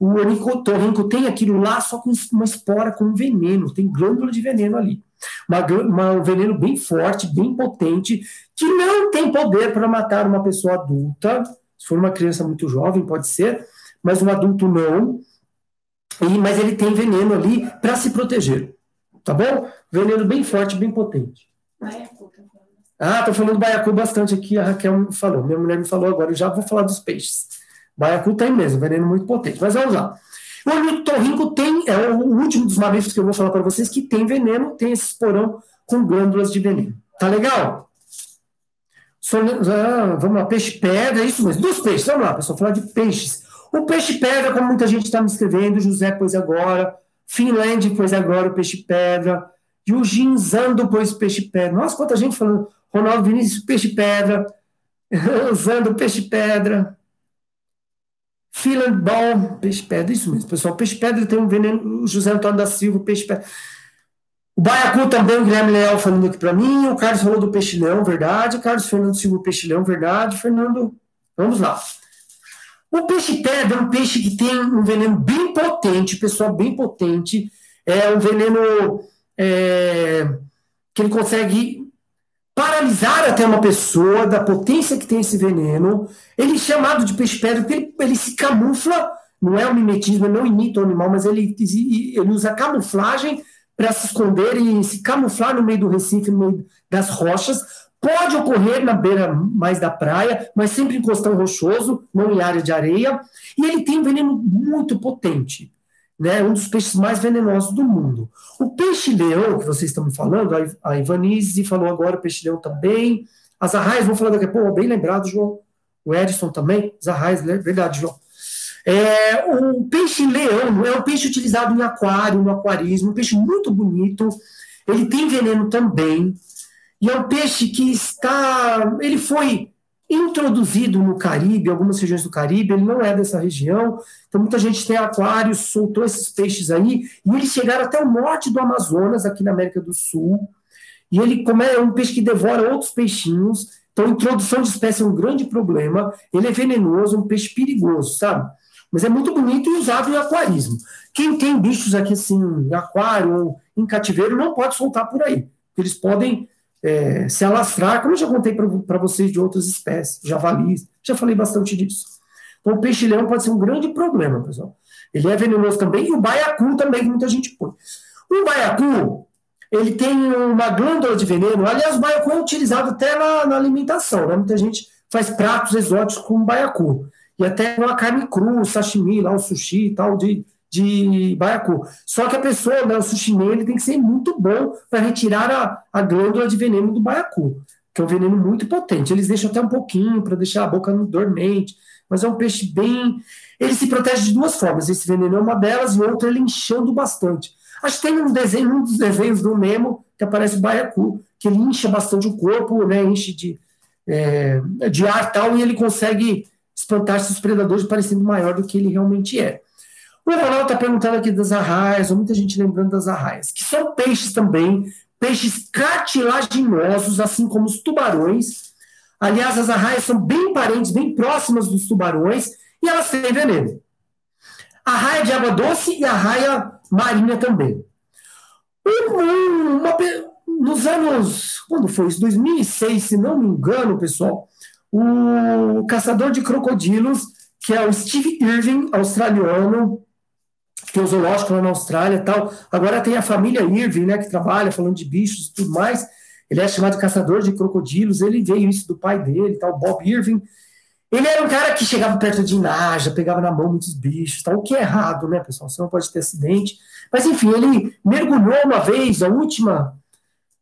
o ornitorrinco tem aquilo lá só com uma espora com veneno, tem glândula de veneno ali. Uma, uma, um veneno bem forte, bem potente, que não tem poder para matar uma pessoa adulta. Se for uma criança muito jovem, pode ser, mas um adulto não. E, mas ele tem veneno ali para se proteger. Tá bom? Veneno bem forte, bem potente. Baiacu. Ah, tô falando baiacu bastante aqui, a Raquel falou. Minha mulher me falou agora, eu já vou falar dos peixes. Baiacu tem mesmo, veneno muito potente. Mas vamos lá. O ornitorrinco tem, é o último dos mamíferos que eu vou falar para vocês, que tem veneno, tem esse esporão com glândulas de veneno. Tá legal? Ah, vamos lá, peixe-pedra, é isso mesmo. Dos peixes, vamos lá, pessoal, falar de peixes. O peixe-pedra, como muita gente está me escrevendo, José pôs agora, Finland pôs agora o peixe-pedra, e o Ginzando pôs peixe-pedra. Nossa, quanta gente falando, Ronaldo Vinícius, peixe-pedra, usando [LAUGHS] peixe-pedra. Finland Ball, peixe-pedra, isso mesmo, pessoal. Peixe-pedra tem um veneno, o José Antônio da Silva, peixe-pedra. O Baiacu também, o Guilherme Leal falando aqui para mim. O Carlos falou do peixe-leão, verdade. Carlos Fernando Silva, peixe-leão, verdade. Fernando, vamos lá. O peixe-pedra é um peixe que tem um veneno bem potente, pessoal, bem potente. É um veneno é, que ele consegue paralisar até uma pessoa da potência que tem esse veneno. Ele é chamado de peixe-pedra porque ele, ele, se camufla, não é um mimetismo, não imita o animal, mas ele, ele usa camuflagem para se esconder e se camuflar no meio do Recife, no meio das rochas. Pode ocorrer na beira mais da praia, mas sempre em costão rochoso, não em área de areia. E ele tem um veneno muito potente. Né, um dos peixes mais venenosos do mundo. O peixe-leão, que vocês estão me falando, a Ivanise falou agora, o peixe-leão também. As arraias, vou falar daqui a pouco, bem lembrado, João. O Edson também, as arraias, né, verdade, João. É, o peixe-leão é um peixe utilizado em aquário, no aquarismo, um peixe muito bonito. Ele tem veneno também. E é um peixe que está. Ele foi introduzido no Caribe, algumas regiões do Caribe, ele não é dessa região. Então, muita gente tem aquários, soltou esses peixes aí, e eles chegaram até o norte do Amazonas, aqui na América do Sul. E ele como é um peixe que devora outros peixinhos. Então, introdução de espécie é um grande problema. Ele é venenoso, um peixe perigoso, sabe? Mas é muito bonito e usado em aquarismo. Quem tem bichos aqui assim, em aquário ou em cativeiro, não pode soltar por aí. Eles podem é, se alastrar, como eu já contei para vocês de outras espécies, javalis, já falei bastante disso. Então, o peixe-leão pode ser um grande problema, pessoal. Ele é venenoso também, e o baiacu também, que muita gente põe. O baiacu, ele tem uma glândula de veneno, aliás, o baiacu é utilizado até na, na alimentação, né? Muita gente faz pratos exóticos com baiacu e até uma carne crua, sashimi, lá o sushi e tal, de, de baiacu. Só que a pessoa, né, o sushi ele tem que ser muito bom para retirar a, a glândula de veneno do baiacu, que é um veneno muito potente. Eles deixam até um pouquinho para deixar a boca dormente, mas é um peixe bem. Ele se protege de duas formas. Esse veneno é uma delas e outra ele inchando bastante. Acho que tem um desenho, um dos desenhos do Nemo que aparece o baiacu, que ele incha bastante o corpo, né, enche de, é, de ar tal, e ele consegue espantar seus predadores parecendo maior do que ele realmente é. O Ronaldo está perguntando aqui das arraias, ou muita gente lembrando das arraias, que são peixes também, peixes cartilaginosos, assim como os tubarões. Aliás, as arraias são bem parentes, bem próximas dos tubarões, e elas têm veneno. A raia de água doce e a raia marinha também. O uma, nos anos, quando foi isso? 2006, se não me engano, pessoal, o caçador de crocodilos, que é o Steve Irving, australiano, que o zoológico lá na Austrália e tal. Agora tem a família Irving, né, que trabalha falando de bichos e tudo mais. Ele é chamado de caçador de crocodilos, ele veio isso do pai dele, tal, Bob Irving. Ele era um cara que chegava perto de Naja, pegava na mão muitos bichos, tal, o que é errado, né, pessoal? Você não pode ter acidente. Mas, enfim, ele mergulhou uma vez, a última,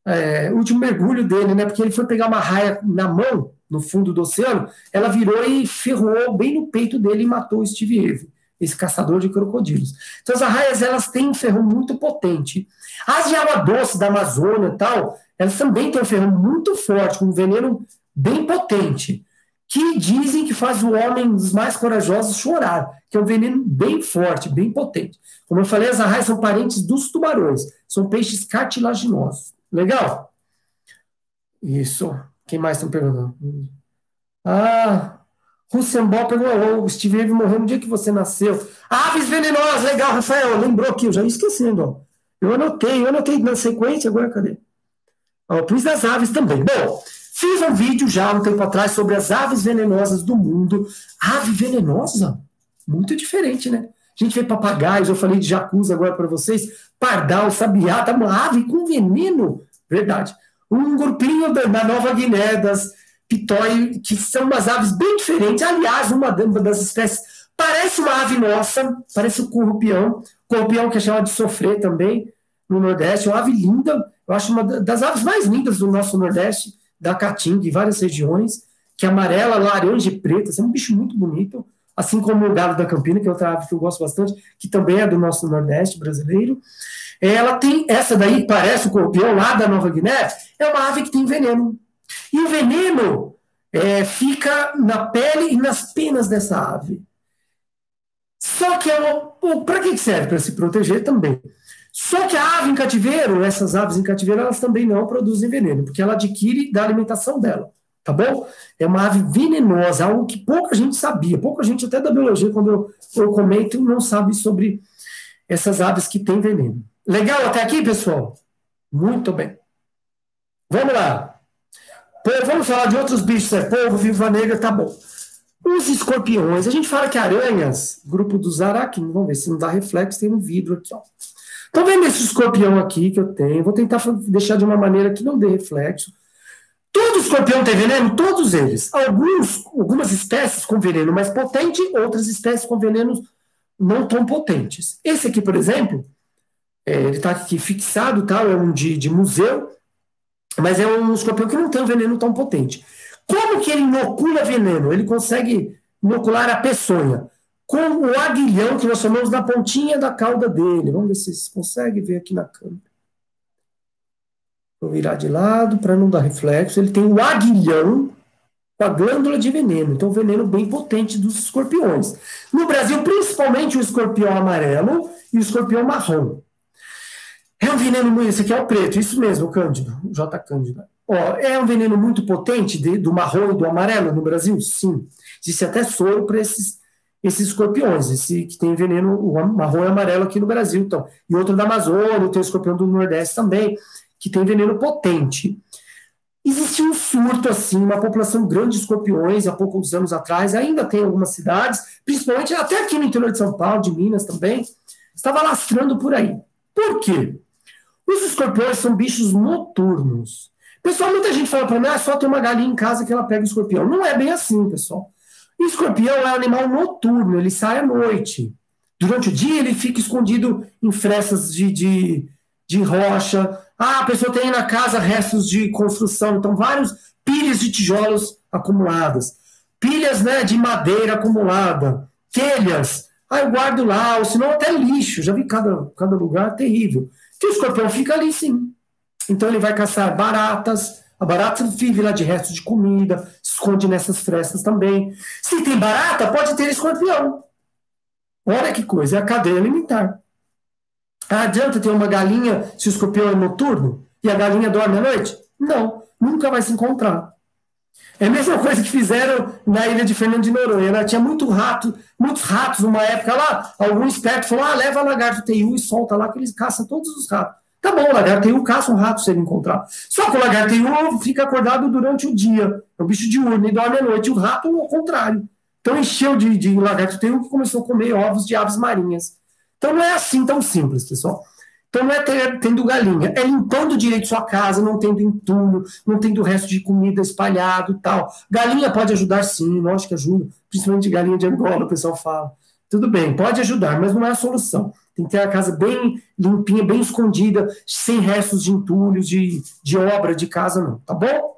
é, último mergulho dele, né, porque ele foi pegar uma raia na mão, no fundo do oceano, ela virou e ferrou bem no peito dele e matou o Steve Irving, esse caçador de crocodilos. Então, as arraias, elas têm um ferrão muito potente. As de água doce da Amazônia tal, elas também têm um ferrão muito forte, um veneno bem potente que dizem que faz o homem dos mais corajosos chorar, que é um veneno bem forte, bem potente. Como eu falei, as arraias são parentes dos tubarões, são peixes cartilaginosos. Legal? Isso. Quem mais estão perguntando? Ah, Russembol perguntou, o Steve Irving morreu no dia que você nasceu. Aves venenosas, legal, Rafael, lembrou aqui, eu já ia esquecendo, ó. Eu anotei, eu anotei na sequência, agora cadê? Ó, o Príncipe das Aves também. Bom, Fiz um vídeo já um tempo atrás sobre as aves venenosas do mundo. Ave venenosa? Muito diferente, né? A gente vê papagaios, eu falei de jacuza agora para vocês, pardal, sabiá, tá uma ave com veneno. Verdade. Um grupinho da Nova Guiné, das pitói, que são umas aves bem diferentes. Aliás, uma das espécies parece uma ave nossa, parece o corrupião, corrupião que é chamado de sofrer também no Nordeste, uma ave linda, eu acho uma das aves mais lindas do nosso Nordeste da caatinga em várias regiões, que é amarela, laranja e preta, é um bicho muito bonito, assim como o galo da Campina, que é outra ave que eu gosto bastante, que também é do nosso Nordeste brasileiro. Ela tem, essa daí parece o corpião lá da Nova Guiné, é uma ave que tem veneno. E o veneno é, fica na pele e nas penas dessa ave. Só que é para que serve? Para se proteger também. Só que a ave em cativeiro, essas aves em cativeiro, elas também não produzem veneno, porque ela adquire da alimentação dela, tá bom? É uma ave venenosa, algo que pouca gente sabia, pouca gente até da biologia, quando eu, eu comento, não sabe sobre essas aves que têm veneno. Legal até aqui, pessoal? Muito bem. Vamos lá. Vamos falar de outros bichos, é polvo, viva negra, tá bom. Os escorpiões, a gente fala que aranhas, grupo dos aracnídeos, vamos ver se não dá reflexo, tem um vidro aqui, ó. Então, vendo esse escorpião aqui que eu tenho, vou tentar deixar de uma maneira que não dê reflexo. Todo escorpião tem veneno? Todos eles. Alguns, algumas espécies com veneno mais potente, outras espécies com venenos não tão potentes. Esse aqui, por exemplo, é, ele está aqui fixado, tá? é um de, de museu, mas é um escorpião que não tem um veneno tão potente. Como que ele inocula veneno? Ele consegue inocular a peçonha com o aguilhão que nós chamamos da pontinha da cauda dele. Vamos ver se vocês conseguem ver aqui na câmera. Vou virar de lado para não dar reflexo. Ele tem o aguilhão com a glândula de veneno. Então, veneno bem potente dos escorpiões. No Brasil, principalmente o escorpião amarelo e o escorpião marrom. É um veneno muito. Esse aqui é o preto, isso mesmo, o Cândido, o J. Cândido. Ó, é um veneno muito potente de, do marrom e do amarelo no Brasil? Sim. Existe até soro para esses esses escorpiões, esse que tem veneno o marrom e amarelo aqui no Brasil, então, e outro da Amazônia, tem o escorpião do Nordeste também, que tem veneno potente. Existia um surto assim, uma população grande de escorpiões há poucos anos atrás, ainda tem algumas cidades, principalmente até aqui no interior de São Paulo, de Minas também, estava lastrando por aí. Por quê? Os escorpiões são bichos noturnos. Pessoal, muita gente fala para mim, ah, só tem uma galinha em casa que ela pega o escorpião. Não é bem assim, pessoal. Escorpião é um animal noturno, ele sai à noite. Durante o dia, ele fica escondido em frestas de, de, de rocha. Ah, a pessoa tem na casa restos de construção, então vários pilhas de tijolos acumuladas, pilhas né, de madeira acumulada, telhas. Ah, eu guardo lá, ou senão até lixo. Já vi cada, cada lugar terrível. Que o escorpião fica ali sim. Então ele vai caçar baratas, a barata vive lá de restos de comida, esconde nessas frestas também. Se tem barata, pode ter escorpião. Olha que coisa, é a cadeia alimentar. Ah, adianta ter uma galinha se o escorpião é noturno e a galinha dorme à noite? Não, nunca vai se encontrar. É a mesma coisa que fizeram na ilha de Fernando de Noronha. Né? Tinha muito rato, muitos ratos numa época lá. Algum esperto falou: ah, leva lagarto TU e solta lá que eles caçam todos os ratos. Tá bom, o lagarteio caça um rato se ele encontrar. Só que o lagarteio fica acordado durante o dia. É um bicho diurno e dorme à noite. O rato, ao contrário. Então encheu de, de lagarteio que começou a comer ovos de aves marinhas. Então não é assim tão simples, pessoal. Então não é tendo galinha, é limpando direito sua casa, não tendo entulho, não tendo resto de comida espalhado e tal. Galinha pode ajudar sim, lógico que ajuda, principalmente galinha de Angola, o pessoal fala. Tudo bem, pode ajudar, mas não é a solução. Tem que ter a casa bem limpinha, bem escondida, sem restos de entulhos, de, de obra de casa, não. Tá bom?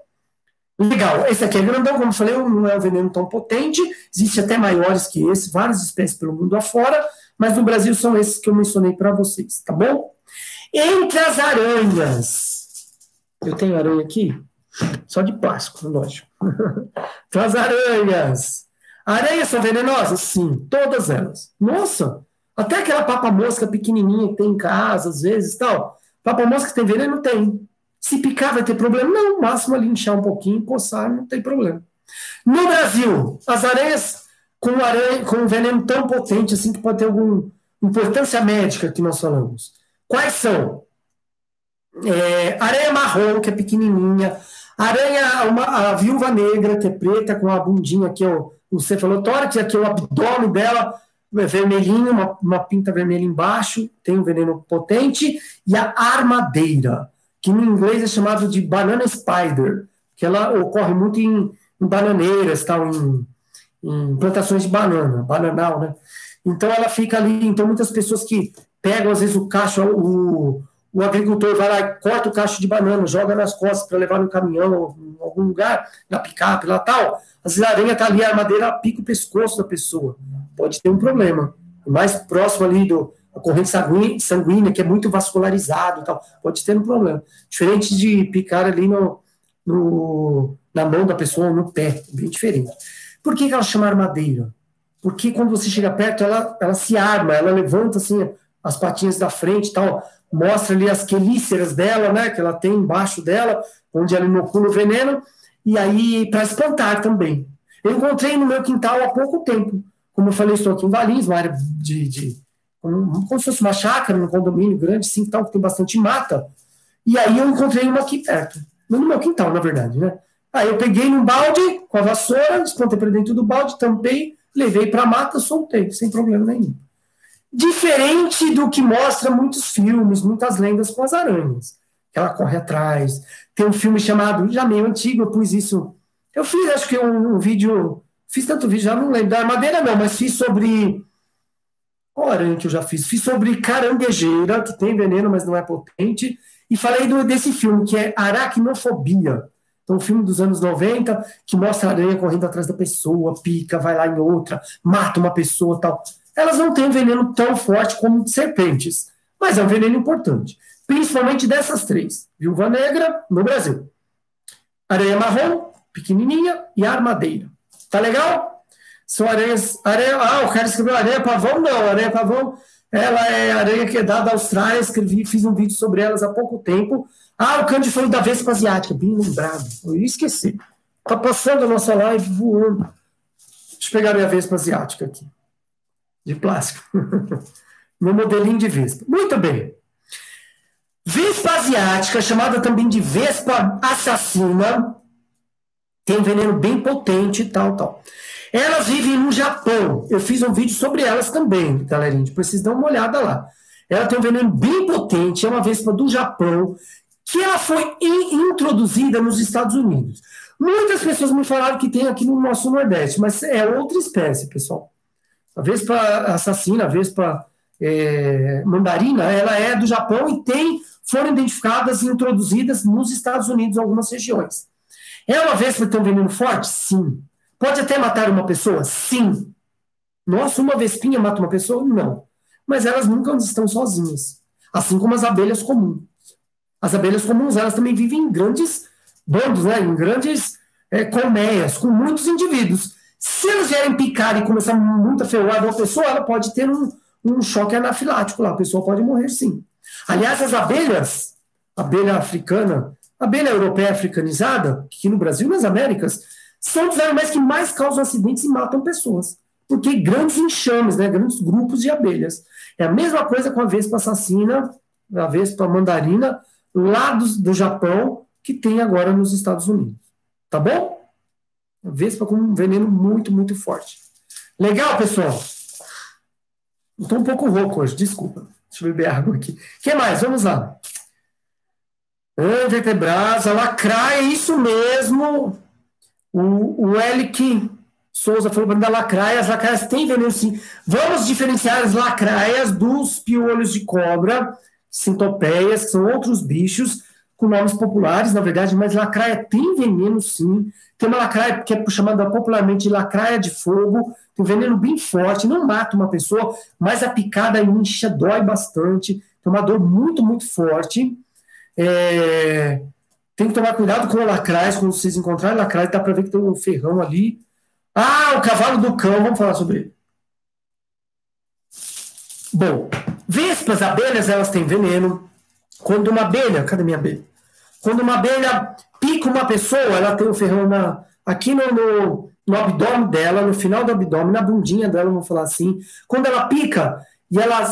Legal. Esse aqui é grandão, como eu falei, não é um veneno tão potente. Existe até maiores que esse, várias espécies pelo mundo afora, mas no Brasil são esses que eu mencionei para vocês, tá bom? Entre as aranhas. Eu tenho aranha aqui, só de plástico, lógico. [LAUGHS] Entre as aranhas. Aranhas são venenosas? Sim, todas elas. Nossa, até aquela papa-mosca pequenininha que tem em casa, às vezes, tal. Papa-mosca tem veneno? Tem. Se picar, vai ter problema? Não, o máximo ali inchar um pouquinho, coçar, não tem problema. No Brasil, as aranhas com, aranha, com um veneno tão potente assim que pode ter alguma importância médica que nós falamos. Quais são? É, aranha marrom, que é pequenininha. Aranha, uma, a viúva negra, que é preta, com a bundinha aqui, ó, o cefalotórax, aqui o abdômen dela, é vermelhinho, uma, uma pinta vermelha embaixo, tem um veneno potente, e a armadeira, que no inglês é chamado de banana spider, que ela ocorre muito em, em bananeiras, tal, em, em plantações de banana, bananal, né? Então ela fica ali, então muitas pessoas que pegam às vezes o cacho, o, o agricultor vai lá e corta o cacho de banana, joga nas costas para levar no caminhão em algum lugar, na picape, lá tal. Às vezes a aranha está ali, a armadeira pica o pescoço da pessoa pode ter um problema. Mais próximo ali do a corrente sanguínea, que é muito vascularizado tal, pode ter um problema. Diferente de picar ali no, no, na mão da pessoa ou no pé, bem diferente. Por que, que ela chama armadeira? Porque quando você chega perto, ela, ela se arma, ela levanta assim as patinhas da frente tal, mostra ali as quelíceras dela, né, que ela tem embaixo dela, onde ela inocula o veneno, e aí para espantar também. Eu encontrei no meu quintal há pouco tempo como eu falei, estou aqui em Valinhos, uma área de, de como, como se fosse uma chácara, um condomínio grande, assim, tal, que tem bastante mata. E aí eu encontrei uma aqui perto, no meu quintal, na verdade, né? Aí eu peguei num balde com a vassoura, despontei para dentro do balde, tampei, levei para a mata, soltei, sem problema nenhum. Diferente do que mostra muitos filmes, muitas lendas com as aranhas. Ela corre atrás. Tem um filme chamado, já meio antigo, eu pus isso. Eu fiz, acho que um, um vídeo Fiz tanto vídeo, já não lembro. Da armadeira não, mas fiz sobre. Qual aranha que eu já fiz? Fiz sobre caranguejeira, que tem veneno, mas não é potente. E falei do, desse filme, que é Aracnofobia. Então, um filme dos anos 90, que mostra a aranha correndo atrás da pessoa, pica, vai lá em outra, mata uma pessoa tal. Elas não têm veneno tão forte como serpentes, mas é um veneno importante. Principalmente dessas três: viúva negra, no Brasil. Aranha marrom, pequenininha, e armadeira. Tá legal? São areias. Areia, ah, o cara escreveu areia pavão? Não, areia pavão. Ela é areia que é da Austrália, escrevi, fiz um vídeo sobre elas há pouco tempo. Ah, o Cândido da Vespa Asiática, bem lembrado. Eu ia esquecer. Tá passando a nossa live voando. Deixa eu pegar minha Vespa Asiática aqui. De plástico. [LAUGHS] Meu modelinho de Vespa. Muito bem. Vespa Asiática, chamada também de Vespa Assassina, tem um veneno bem potente e tal, tal. Elas vivem no Japão. Eu fiz um vídeo sobre elas também, galerinha. Depois vocês dão uma olhada lá. Ela tem um veneno bem potente, é uma vespa do Japão, que ela foi introduzida nos Estados Unidos. Muitas pessoas me falaram que tem aqui no nosso Nordeste, mas é outra espécie, pessoal. A vespa assassina, a vespa é, mandarina, ela é do Japão e tem, foram identificadas e introduzidas nos Estados Unidos em algumas regiões. É uma vespa que tem um veneno forte? Sim. Pode até matar uma pessoa? Sim. Nossa, uma vespinha mata uma pessoa? Não. Mas elas nunca estão sozinhas. Assim como as abelhas comuns. As abelhas comuns, elas também vivem em grandes bandos, né? em grandes é, colmeias, com muitos indivíduos. Se elas vierem picar e começar muita ferroada uma pessoa, ela pode ter um, um choque anafilático lá. A pessoa pode morrer sim. Aliás, as abelhas, abelha africana, a abelha europeia africanizada, que no Brasil e nas Américas, são dos animais que mais causam acidentes e matam pessoas. Porque grandes enxames, né, grandes grupos de abelhas. É a mesma coisa com a vespa assassina a vespa mandarina, lá do, do Japão, que tem agora nos Estados Unidos. Tá bom? Vespa com um veneno muito, muito forte. Legal, pessoal? Estou um pouco rouco hoje, desculpa. Deixa eu beber água aqui. O que mais? Vamos lá. Vertebrasa, lacraia, isso mesmo. O, o Elick Souza falou da lacraia. As lacraias têm veneno sim. Vamos diferenciar as lacraias dos piolhos de cobra, sintopeias, que são outros bichos com nomes populares, na verdade, mas lacraia tem veneno sim. Tem uma lacraia que é chamada popularmente de lacraia de fogo, tem um veneno bem forte, não mata uma pessoa, mas a picada incha, dói bastante, tem uma dor muito, muito forte. É... Tem que tomar cuidado com o lacrais, quando vocês encontrarem lacrais, dá para ver que tem um ferrão ali. Ah, o cavalo do cão, vamos falar sobre ele. Bom, vespas, abelhas, elas têm veneno. Quando uma abelha, cadê minha abelha? Quando uma abelha pica uma pessoa, ela tem o ferrão na, aqui no, no, no abdômen dela, no final do abdômen, na bundinha dela, vamos falar assim. Quando ela pica e ela,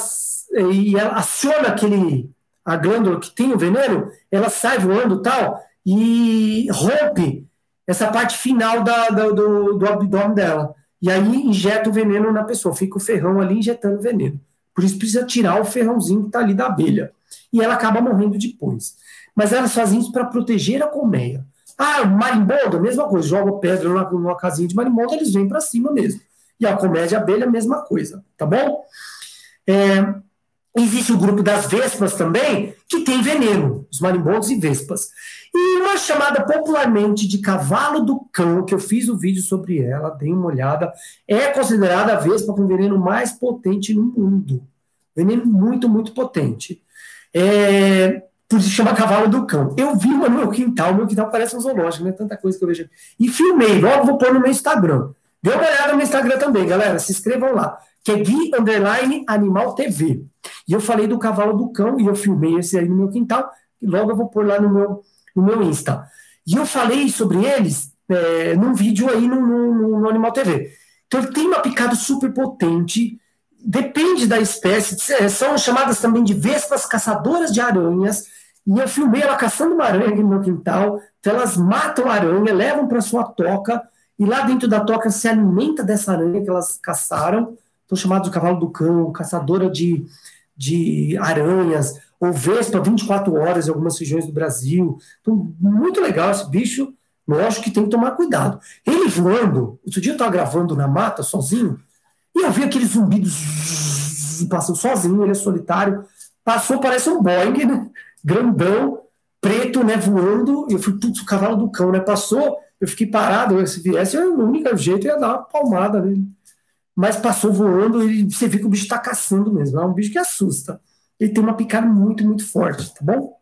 e ela aciona aquele, a glândula que tem o veneno, ela sai voando tal e rompe essa parte final da, da, do, do abdômen dela. E aí injeta o veneno na pessoa, fica o ferrão ali injetando veneno. Por isso precisa tirar o ferrãozinho que está ali da abelha. E ela acaba morrendo depois mas elas fazem isso para proteger a colmeia. Ah, marimbondo, mesma coisa, joga pedra numa, numa casinha de marimbondo, eles vêm para cima mesmo. E a colmeia de abelha, mesma coisa, tá bom? É, existe o grupo das vespas também, que tem veneno, os marimbondos e vespas. E uma chamada popularmente de cavalo do cão, que eu fiz o um vídeo sobre ela, dei uma olhada, é considerada a vespa com veneno mais potente no mundo. Veneno muito, muito potente. É, por isso chama Cavalo do Cão. Eu vi uma no meu quintal, meu quintal parece um zoológico, né? Tanta coisa que eu vejo. E filmei, logo vou pôr no meu Instagram. Dê uma olhada no meu Instagram também, galera. Se inscrevam lá. Que é Gui Underline Animal TV. E eu falei do Cavalo do Cão e eu filmei esse aí no meu quintal. E logo eu vou pôr lá no meu, no meu Insta. E eu falei sobre eles é, num vídeo aí no, no, no Animal TV. Então ele tem uma picada super potente depende da espécie, são chamadas também de vespas caçadoras de aranhas, e eu filmei ela caçando uma aranha no meu quintal. Então elas matam a aranha, levam para sua toca, e lá dentro da toca se alimenta dessa aranha que elas caçaram. São chamados de cavalo do cão, caçadora de, de aranhas, ou vespa 24 horas em algumas regiões do Brasil. Então, muito legal esse bicho. Lógico que tem que tomar cuidado. Ele voando, outro dia eu estava gravando na mata, sozinho, e eu vi aquele zumbido passando sozinho, ele é solitário. Passou, parece um Boeing, né? Grandão, preto, né, voando. Eu fui, putz, o cavalo do cão, né? Passou, eu fiquei parado. Se viesse, o único jeito ia dar uma palmada nele. Mas passou voando e você vê que o bicho está caçando mesmo. É um bicho que assusta. Ele tem uma picada muito, muito forte, tá bom?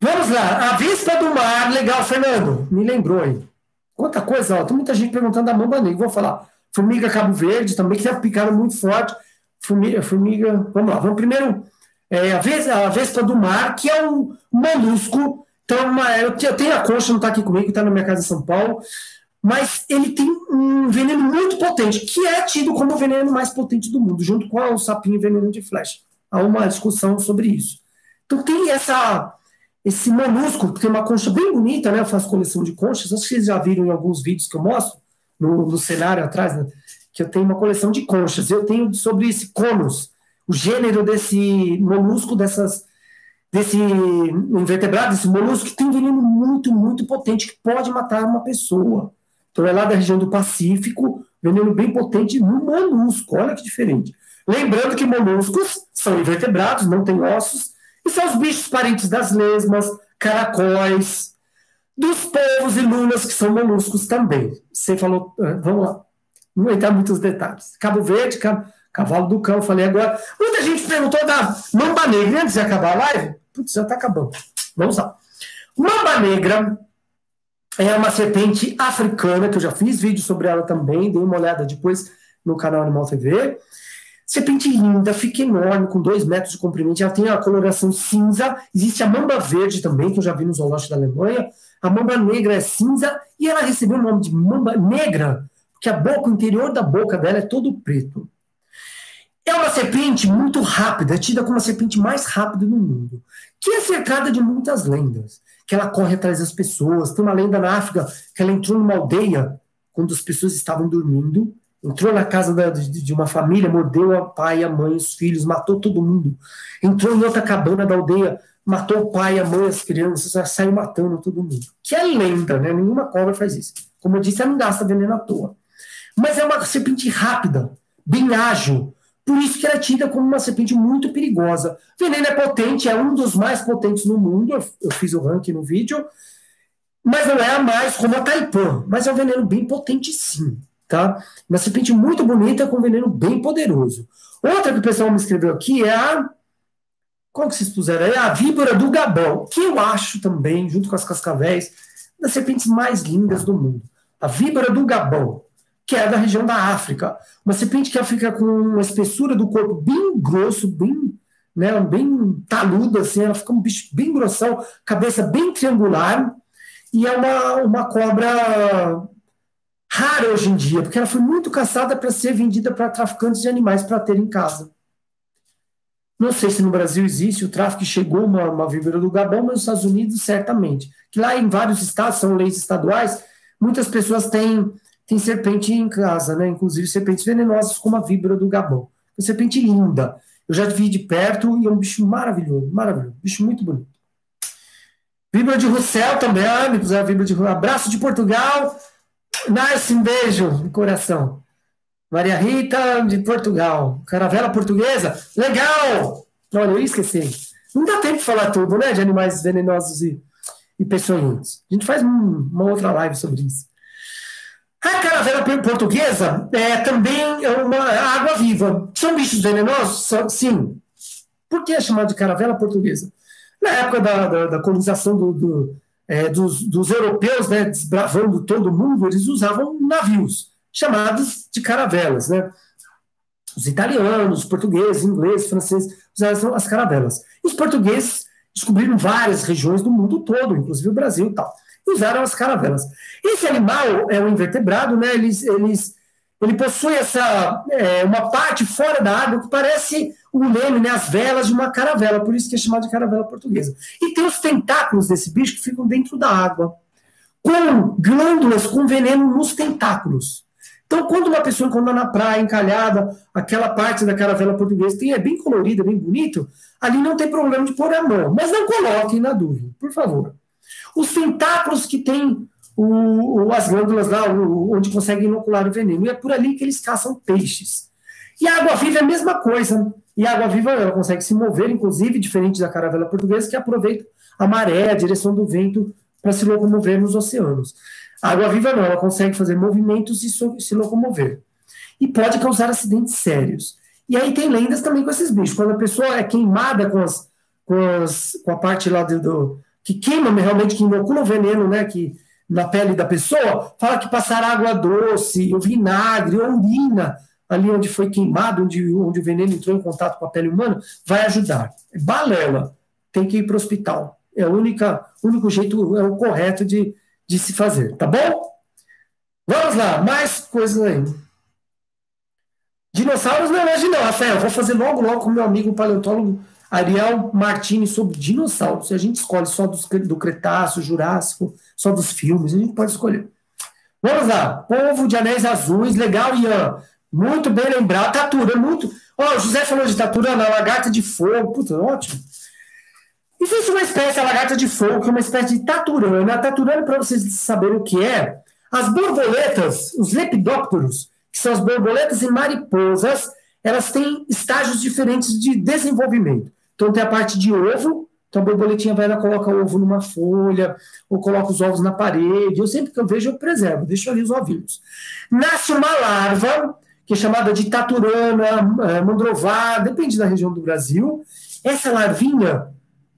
Vamos lá. A Vespa do Mar, legal, Fernando. Me lembrou aí. Outra coisa, ó, tem muita gente perguntando da mamba negra. Vou falar. Formiga Cabo Verde também, que tem uma picada muito forte. Formiga, formiga. Vamos lá. Vamos primeiro é, a, vespa, a vespa do mar, que é um molusco. Então, uma, eu tenho a concha, não está aqui comigo, está na minha casa em São Paulo, mas ele tem um veneno muito potente, que é tido como o veneno mais potente do mundo, junto com o sapinho veneno de flecha. Há uma discussão sobre isso. Então tem essa esse molusco, que tem uma concha bem bonita, né? Eu faço coleção de conchas, acho que vocês já viram em alguns vídeos que eu mostro, no, no cenário atrás, né? que eu tenho uma coleção de conchas. Eu tenho sobre esse conus, o gênero desse molusco, dessas, desse invertebrado, desse molusco, que tem um veneno muito, muito potente, que pode matar uma pessoa. Então é lá da região do Pacífico, veneno bem potente no molusco, olha que diferente. Lembrando que moluscos são invertebrados, não têm ossos, e são os bichos parentes das lesmas, caracóis, dos povos e lunas, que são moluscos também. Você falou, ah, vamos lá, não entrar muitos detalhes. Cabo Verde, Cabo, Cavalo do Cão, falei agora. Muita gente perguntou da Mamba Negra. Antes de acabar a live, putz, já está acabando. Vamos lá. Mamba Negra é uma serpente africana, que eu já fiz vídeo sobre ela também, dei uma olhada depois no canal Animal TV. Serpente linda, fica enorme, com dois metros de comprimento, ela tem a coloração cinza. Existe a mamba verde também, que eu já vi no zoológico da Alemanha. A mamba negra é cinza e ela recebeu o nome de mamba negra, porque a boca, o interior da boca dela é todo preto. É uma serpente muito rápida, é tida como a serpente mais rápida do mundo, que é cercada de muitas lendas, que ela corre atrás das pessoas. Tem uma lenda na África que ela entrou numa aldeia quando as pessoas estavam dormindo, entrou na casa da, de, de, uma família, mordeu o pai, a mãe, os filhos, matou todo mundo. Entrou em outra cabana da aldeia, matou o pai, a mãe, as crianças, saiu matando todo mundo. Que é lenda, né? Nenhuma cobra faz isso. Como eu disse, ela não gasta veneno à toa. Mas é uma serpente rápida, bem ágil. Por isso que ela é tida como uma serpente muito perigosa. Veneno é potente, é um dos mais potentes no mundo. Eu, eu fiz o ranking no vídeo. Mas não é a mais como a taipã. Mas é um veneno bem potente, sim. Tá? Uma serpente muito bonita com veneno bem poderoso. Outra que o pessoal me escreveu aqui é a. Qual que vocês puseram? É a víbora do Gabão, que eu acho também, junto com as cascavéis, das serpentes mais lindas do mundo. A víbora do Gabão que é da região da África. Uma serpente que fica com uma espessura do corpo bem grosso, bem, né, bem taluda, assim, ela fica um bicho bem grossão, cabeça bem triangular, e é uma, uma cobra rara hoje em dia, porque ela foi muito caçada para ser vendida para traficantes de animais para ter em casa. Não sei se no Brasil existe, o tráfico chegou uma, uma víbora do Gabão, mas nos Estados Unidos certamente. Que lá em vários estados, são leis estaduais, muitas pessoas têm tem serpente em casa, né? Inclusive serpentes venenosas como a víbora do Gabão. Uma serpente linda. Eu já vi de perto e é um bicho maravilhoso, maravilhoso, bicho muito bonito. Víbora de Russell também, ah, me puseram víbora de. Abraço de Portugal. Nice, um beijo no coração. Maria Rita de Portugal. Caravela portuguesa. Legal! Olha, eu esqueci. Não dá tempo de falar tudo, né? De animais venenosos e, e peçonhentos. A gente faz um, uma outra live sobre isso. A caravela portuguesa é também uma água viva. São bichos venenosos? Sim. Por que é chamado de caravela portuguesa? Na época da, da, da colonização do, do, é, dos, dos, europeus, né, desbravando todo mundo, eles usavam navios, chamados de caravelas. Né? Os italianos, os portugueses, ingleses, franceses usavam as caravelas. Os portugueses descobriram várias regiões do mundo todo, inclusive o Brasil e tal usaram as caravelas. Esse animal é um invertebrado, né? Eles, eles, ele possui essa é, uma parte fora da água que parece o leme, né, as velas de uma caravela, por isso que é chamado de caravela portuguesa. E tem os tentáculos desse bicho que ficam dentro da água, com glândulas com veneno nos tentáculos. Então, quando uma pessoa encontra na praia, encalhada, aquela parte da caravela portuguesa tem, é bem colorida, bem bonito, ali não tem problema de pôr a mão. Mas não coloquem na dúvida, por favor. Os tentáculos que tem o, as glândulas lá, onde conseguem inocular o veneno. E é por ali que eles caçam peixes. E a água-viva é a mesma coisa. E a água-viva ela consegue se mover, inclusive, diferente da caravela portuguesa, que aproveita a maré, a direção do vento, para se locomover nos oceanos. A água-viva não, ela consegue fazer movimentos e se locomover. E pode causar acidentes sérios. E aí tem lendas também com esses bichos. Quando a pessoa é queimada com, as, com, as, com a parte lá do, do que queima realmente, que inocula o veneno, né, que na pele da pessoa, fala que passar água doce, ou vinagre, ou urina, ali onde foi queimado, onde, onde o veneno entrou em contato com a pele humana, vai ajudar. Balela, tem que ir para o hospital. É o único jeito, é o correto de, de se fazer, tá bom? Vamos lá, mais coisas aí. Dinossauros não é hoje não, Rafael. Vou fazer logo, logo com meu amigo paleontólogo Ariel Martini sobre dinossauros. Se a gente escolhe só dos, do Cretáceo, Jurássico, só dos filmes, a gente pode escolher. Vamos lá. Povo de Anéis Azuis, legal, Ian. Muito bem lembrado. Tatura, muito. Ó, oh, o José falou de taturana, lagarta de fogo. Puta, ótimo. Existe uma espécie, a lagarta de fogo, que é uma espécie de taturana. A taturana, para vocês saberem o que é, as borboletas, os lepidópteros, que são as borboletas e mariposas, elas têm estágios diferentes de desenvolvimento. Então tem a parte de ovo, então a borboletinha vai lá, coloca o ovo numa folha, ou coloca os ovos na parede. Eu sempre que eu vejo, eu preservo, deixo ali os ovinhos. Nasce uma larva, que é chamada de taturana, é, mandrová, depende da região do Brasil. Essa larvinha,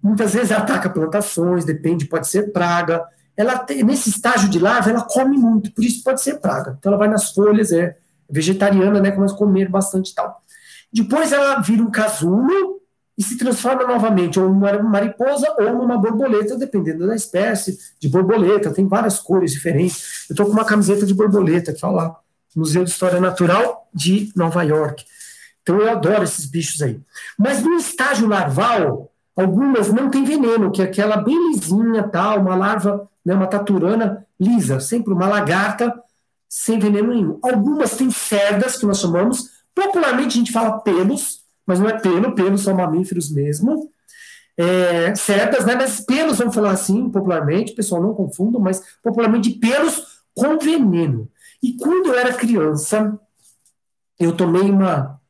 muitas vezes ataca plantações, depende, pode ser praga. Ela nesse estágio de larva, ela come muito, por isso pode ser praga. Então ela vai nas folhas, é vegetariana, né, começa a comer bastante e tal. Depois ela vira um casulo, e se transforma novamente ou numa mariposa ou numa borboleta, dependendo da espécie de borboleta. Tem várias cores diferentes. Eu estou com uma camiseta de borboleta aqui, olha lá, Museu de História Natural de Nova York. Então eu adoro esses bichos aí. Mas no estágio larval, algumas não têm veneno, que é aquela bem lisinha, tal, uma larva, né, uma taturana lisa, sempre uma lagarta sem veneno nenhum. Algumas têm cerdas, que nós chamamos, popularmente a gente fala pelos, mas não é pelo, pelos são mamíferos mesmo. É, né? Mas pelos, vamos falar assim, popularmente, pessoal, não confundam, mas popularmente pelos com veneno. E quando eu era criança, eu tomei uma,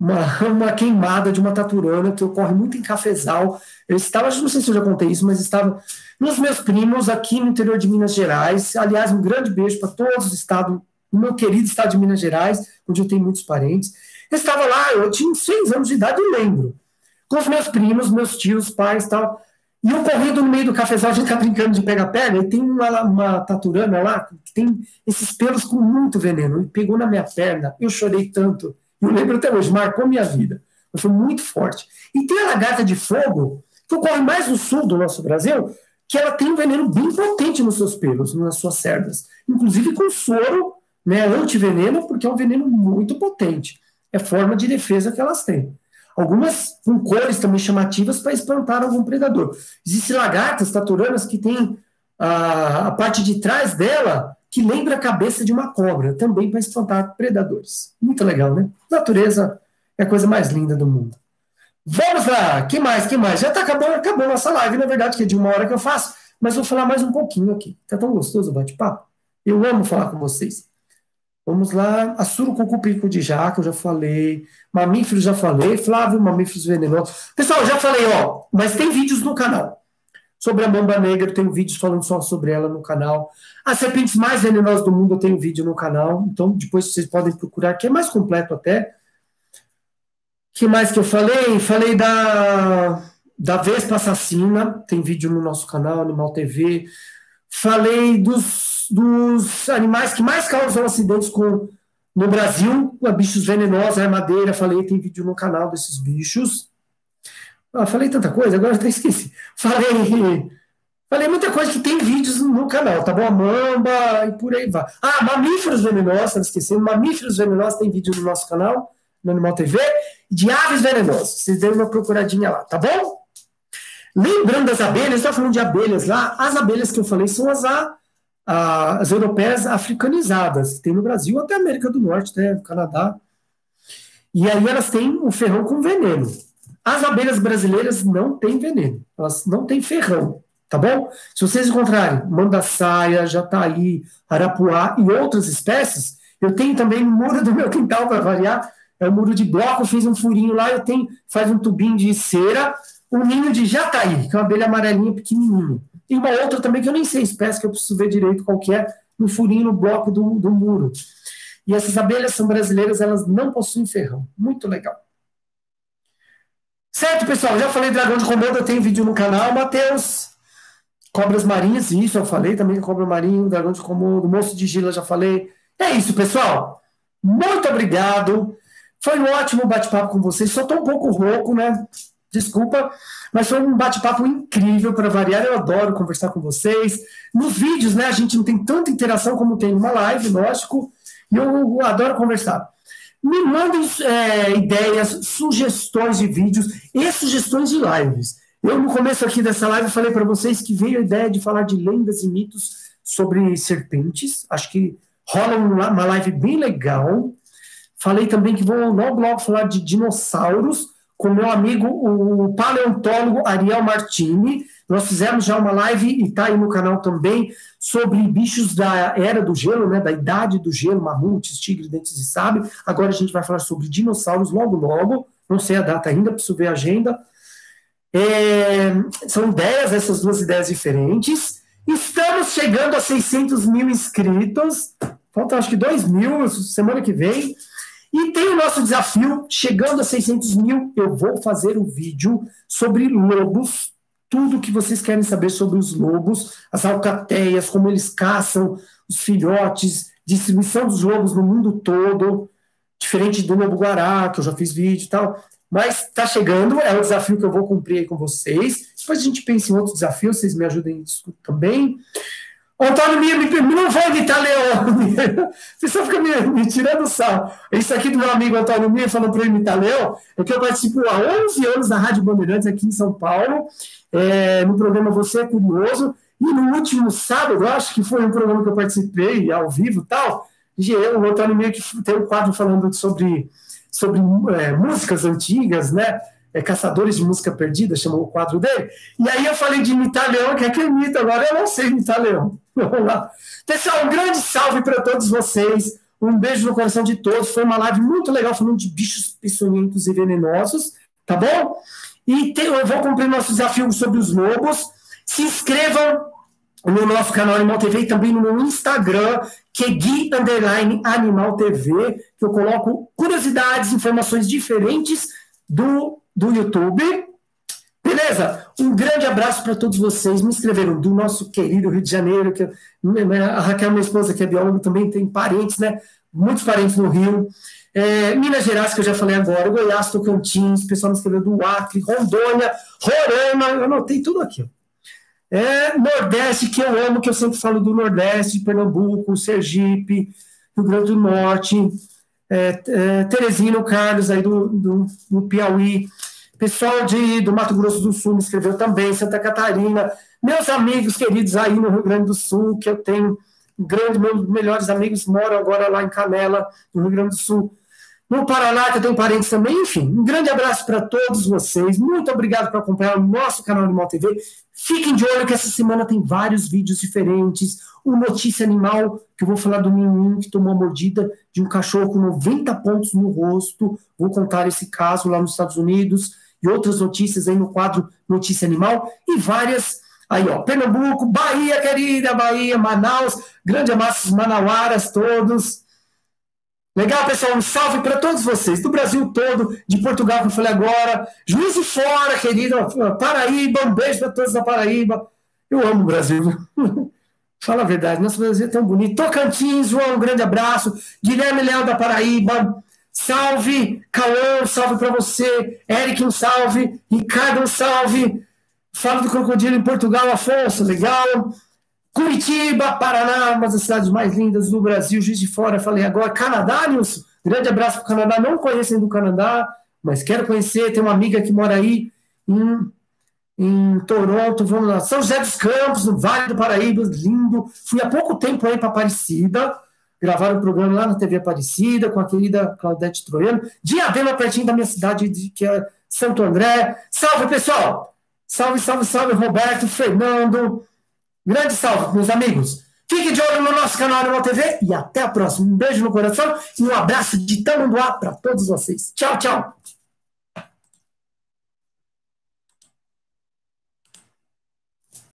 uma, uma queimada de uma taturana que ocorre muito em cafezal. Eu estava, não sei se eu já contei isso, mas estava nos meus primos aqui no interior de Minas Gerais. Aliás, um grande beijo para todos os estados, o meu querido estado de Minas Gerais, onde eu tenho muitos parentes. Eu estava lá, eu tinha seis anos de idade, eu lembro. Com os meus primos, meus tios, pais e tal. E eu correndo no meio do cafezal, a gente tá brincando de pegar pega, e tem uma, uma taturana lá que tem esses pelos com muito veneno. E pegou na minha perna, eu chorei tanto. Eu lembro até hoje, marcou minha vida. Foi muito forte. E tem a lagarta de fogo, que ocorre mais no sul do nosso Brasil, que ela tem um veneno bem potente nos seus pelos, nas suas cerdas. Inclusive com soro né, antiveneno, porque é um veneno muito potente. É forma de defesa que elas têm. Algumas com cores também chamativas para espantar algum predador. Existem lagartas taturanas que têm a, a parte de trás dela que lembra a cabeça de uma cobra, também para espantar predadores. Muito legal, né? Natureza é a coisa mais linda do mundo. Vamos lá, que mais, que mais? Já está acabando, acabou nossa live, na verdade, que é de uma hora que eu faço, mas vou falar mais um pouquinho aqui. Tá tão gostoso o bate-papo? Eu amo falar com vocês. Vamos lá, a surucucu de jaca, eu já falei. Mamíferos, já falei. Flávio, mamíferos venenosos. Pessoal, já falei, ó, mas tem vídeos no canal. Sobre a mamba negra, eu tenho vídeos falando só sobre ela no canal. As serpentes mais venenosas do mundo, eu tenho vídeo no canal. Então, depois vocês podem procurar, que é mais completo até. que mais que eu falei? Falei da, da Vespa Assassina, tem vídeo no nosso canal, Animal TV. Falei dos dos, animais que mais causam acidentes com, no Brasil, bichos venenosos, armadeira, falei, tem vídeo no canal desses bichos. Ah, falei tanta coisa, agora até esqueci. Falei, falei muita coisa que tem vídeos no canal, tá bom? A mamba e por aí vai. Ah, mamíferos venenosos, não esquecendo, mamíferos venenosos tem vídeo no nosso canal, no Animal TV, de aves venenosas. Vocês deram uma procuradinha lá, tá bom? Lembrando das abelhas, estou falando de abelhas lá, as abelhas que eu falei são as a as europeias africanizadas, tem no Brasil até América do Norte, até Canadá. E aí elas têm o ferrão com veneno. As abelhas brasileiras não têm veneno, elas não têm ferrão, tá bom? Se vocês encontrarem mandaçaia, jataí, arapuá e outras espécies, eu tenho também no muro do meu quintal, para variar, é um muro de bloco, fiz um furinho lá, eu tenho, faz um tubinho de cera, um ninho de jataí, que é uma abelha amarelinha pequenininha. E uma outra também que eu nem sei espécie, que eu preciso ver direito qual que é, no furinho no bloco do, do muro. E essas abelhas são brasileiras, elas não possuem ferrão. Muito legal. Certo, pessoal? Já falei dragão de Komodo, tenho vídeo no canal. Matheus, cobras marinhas, isso eu falei também, cobra marinho, dragão de Komodo, moço de Gila, já falei. É isso, pessoal. Muito obrigado. Foi um ótimo bate-papo com vocês. Só estou um pouco rouco, né? Desculpa, mas foi um bate-papo incrível para variar. Eu adoro conversar com vocês. Nos vídeos, né, a gente não tem tanta interação como tem numa live, lógico, e eu adoro conversar. Me mandem é, ideias, sugestões de vídeos e sugestões de lives. Eu, no começo aqui dessa live, falei para vocês que veio a ideia de falar de lendas e mitos sobre serpentes. Acho que rola uma live bem legal. Falei também que vou no blog falar de dinossauros com meu amigo, o paleontólogo Ariel Martini. Nós fizemos já uma live, e está aí no canal também, sobre bichos da era do gelo, né, da idade do gelo, mamutes, tigres, dentes de sabre. Agora a gente vai falar sobre dinossauros logo, logo. Não sei a data ainda, preciso ver a agenda. É, são ideias, essas duas ideias diferentes. Estamos chegando a 600 mil inscritos. Falta acho que 2 mil semana que vem. E tem o nosso desafio, chegando a 600 mil, eu vou fazer um vídeo sobre lobos, tudo que vocês querem saber sobre os lobos, as alcateias, como eles caçam os filhotes, distribuição dos lobos no mundo todo, diferente do lobo guará, que eu já fiz vídeo e tal. Mas está chegando, é um desafio que eu vou cumprir aí com vocês. Depois a gente pensa em outros desafios, vocês me ajudem nisso também. Antônio Mia, me, não vou imitar Leão. A pessoa fica me, me tirando sal. Isso aqui do meu amigo Antônio Mia falando para eu imitar Leão, é que eu participo há 11 anos da Rádio Bandeirantes aqui em São Paulo, é, no programa Você é Curioso, e no último sábado, eu acho que foi um programa que eu participei ao vivo e tal, eu, o Antônio Mia que tem um quadro falando sobre, sobre é, músicas antigas, né? É, Caçadores de Música Perdida, chamou o quadro dele. E aí eu falei de imitar leão, que é que eu imito agora, eu não sei imitar leão. [LAUGHS] Vamos lá. Pessoal, um grande salve para todos vocês. Um beijo no coração de todos. Foi uma live muito legal falando de bichos peçonhentos e venenosos, tá bom? E eu vou cumprir nosso desafio sobre os lobos. Se inscrevam no nosso canal Animal TV e também no meu Instagram, que é Gui Underline Animal TV, que eu coloco curiosidades, informações diferentes do do YouTube. Beleza? Um grande abraço para todos vocês. Me inscreveram do nosso querido Rio de Janeiro, que a Raquel, minha esposa, que é bióloga, também tem parentes, né? Muitos parentes no Rio. É, Minas Gerais, que eu já falei agora, Goiás, Tocantins, pessoal me escreveu do Acre, Rondônia, Roraima, eu anotei tudo aqui. É, Nordeste, que eu amo, que eu sempre falo do Nordeste, Pernambuco, Sergipe, Rio Grande do Norte, é, é, Teresina, o Carlos, aí do, do, do Piauí, Pessoal de, do Mato Grosso do Sul me escreveu também, Santa Catarina, meus amigos queridos aí no Rio Grande do Sul, que eu tenho grande, meus melhores amigos moram agora lá em Canela, no Rio Grande do Sul. No Paraná, que eu tenho parentes também, enfim, um grande abraço para todos vocês. Muito obrigado por acompanhar o nosso canal Animal TV. Fiquem de olho que essa semana tem vários vídeos diferentes. O Notícia Animal, que eu vou falar do menino que tomou a mordida de um cachorro com 90 pontos no rosto. Vou contar esse caso lá nos Estados Unidos e outras notícias aí no quadro Notícia Animal e várias aí, ó, Pernambuco, Bahia, querida Bahia, Manaus, grande amassos manauaras todos. Legal, pessoal, um salve para todos vocês, do Brasil todo, de Portugal, que eu falei agora, Juiz de Fora, querida, Paraíba, um beijo para todos da Paraíba. Eu amo o Brasil. [LAUGHS] Fala a verdade, nosso Brasil é tão bonito. Tocantins, João, um grande abraço. Guilherme Léo da Paraíba, Salve, Cauã, um salve para você. Eric, um salve. Ricardo, um salve. Fala do Crocodilo em Portugal, Afonso, legal. Curitiba, Paraná, uma das cidades mais lindas do Brasil. Juiz de Fora, falei agora. Canadá, Nilson. Grande abraço para o Canadá. Não conheço do Canadá, mas quero conhecer. Tem uma amiga que mora aí em, em Toronto. Vamos lá. São José dos Campos, no Vale do Paraíba, lindo. Fui há pouco tempo aí para Aparecida gravaram um programa lá na TV Aparecida com a querida Claudete Troiano. Diadema, pertinho da minha cidade, de, que é Santo André. Salve, pessoal! Salve, salve, salve, Roberto, Fernando. Grande salve, meus amigos. Fique de olho no nosso canal Animal TV e até a próxima. Um beijo no coração e um abraço de Tamanduá para todos vocês. Tchau, tchau.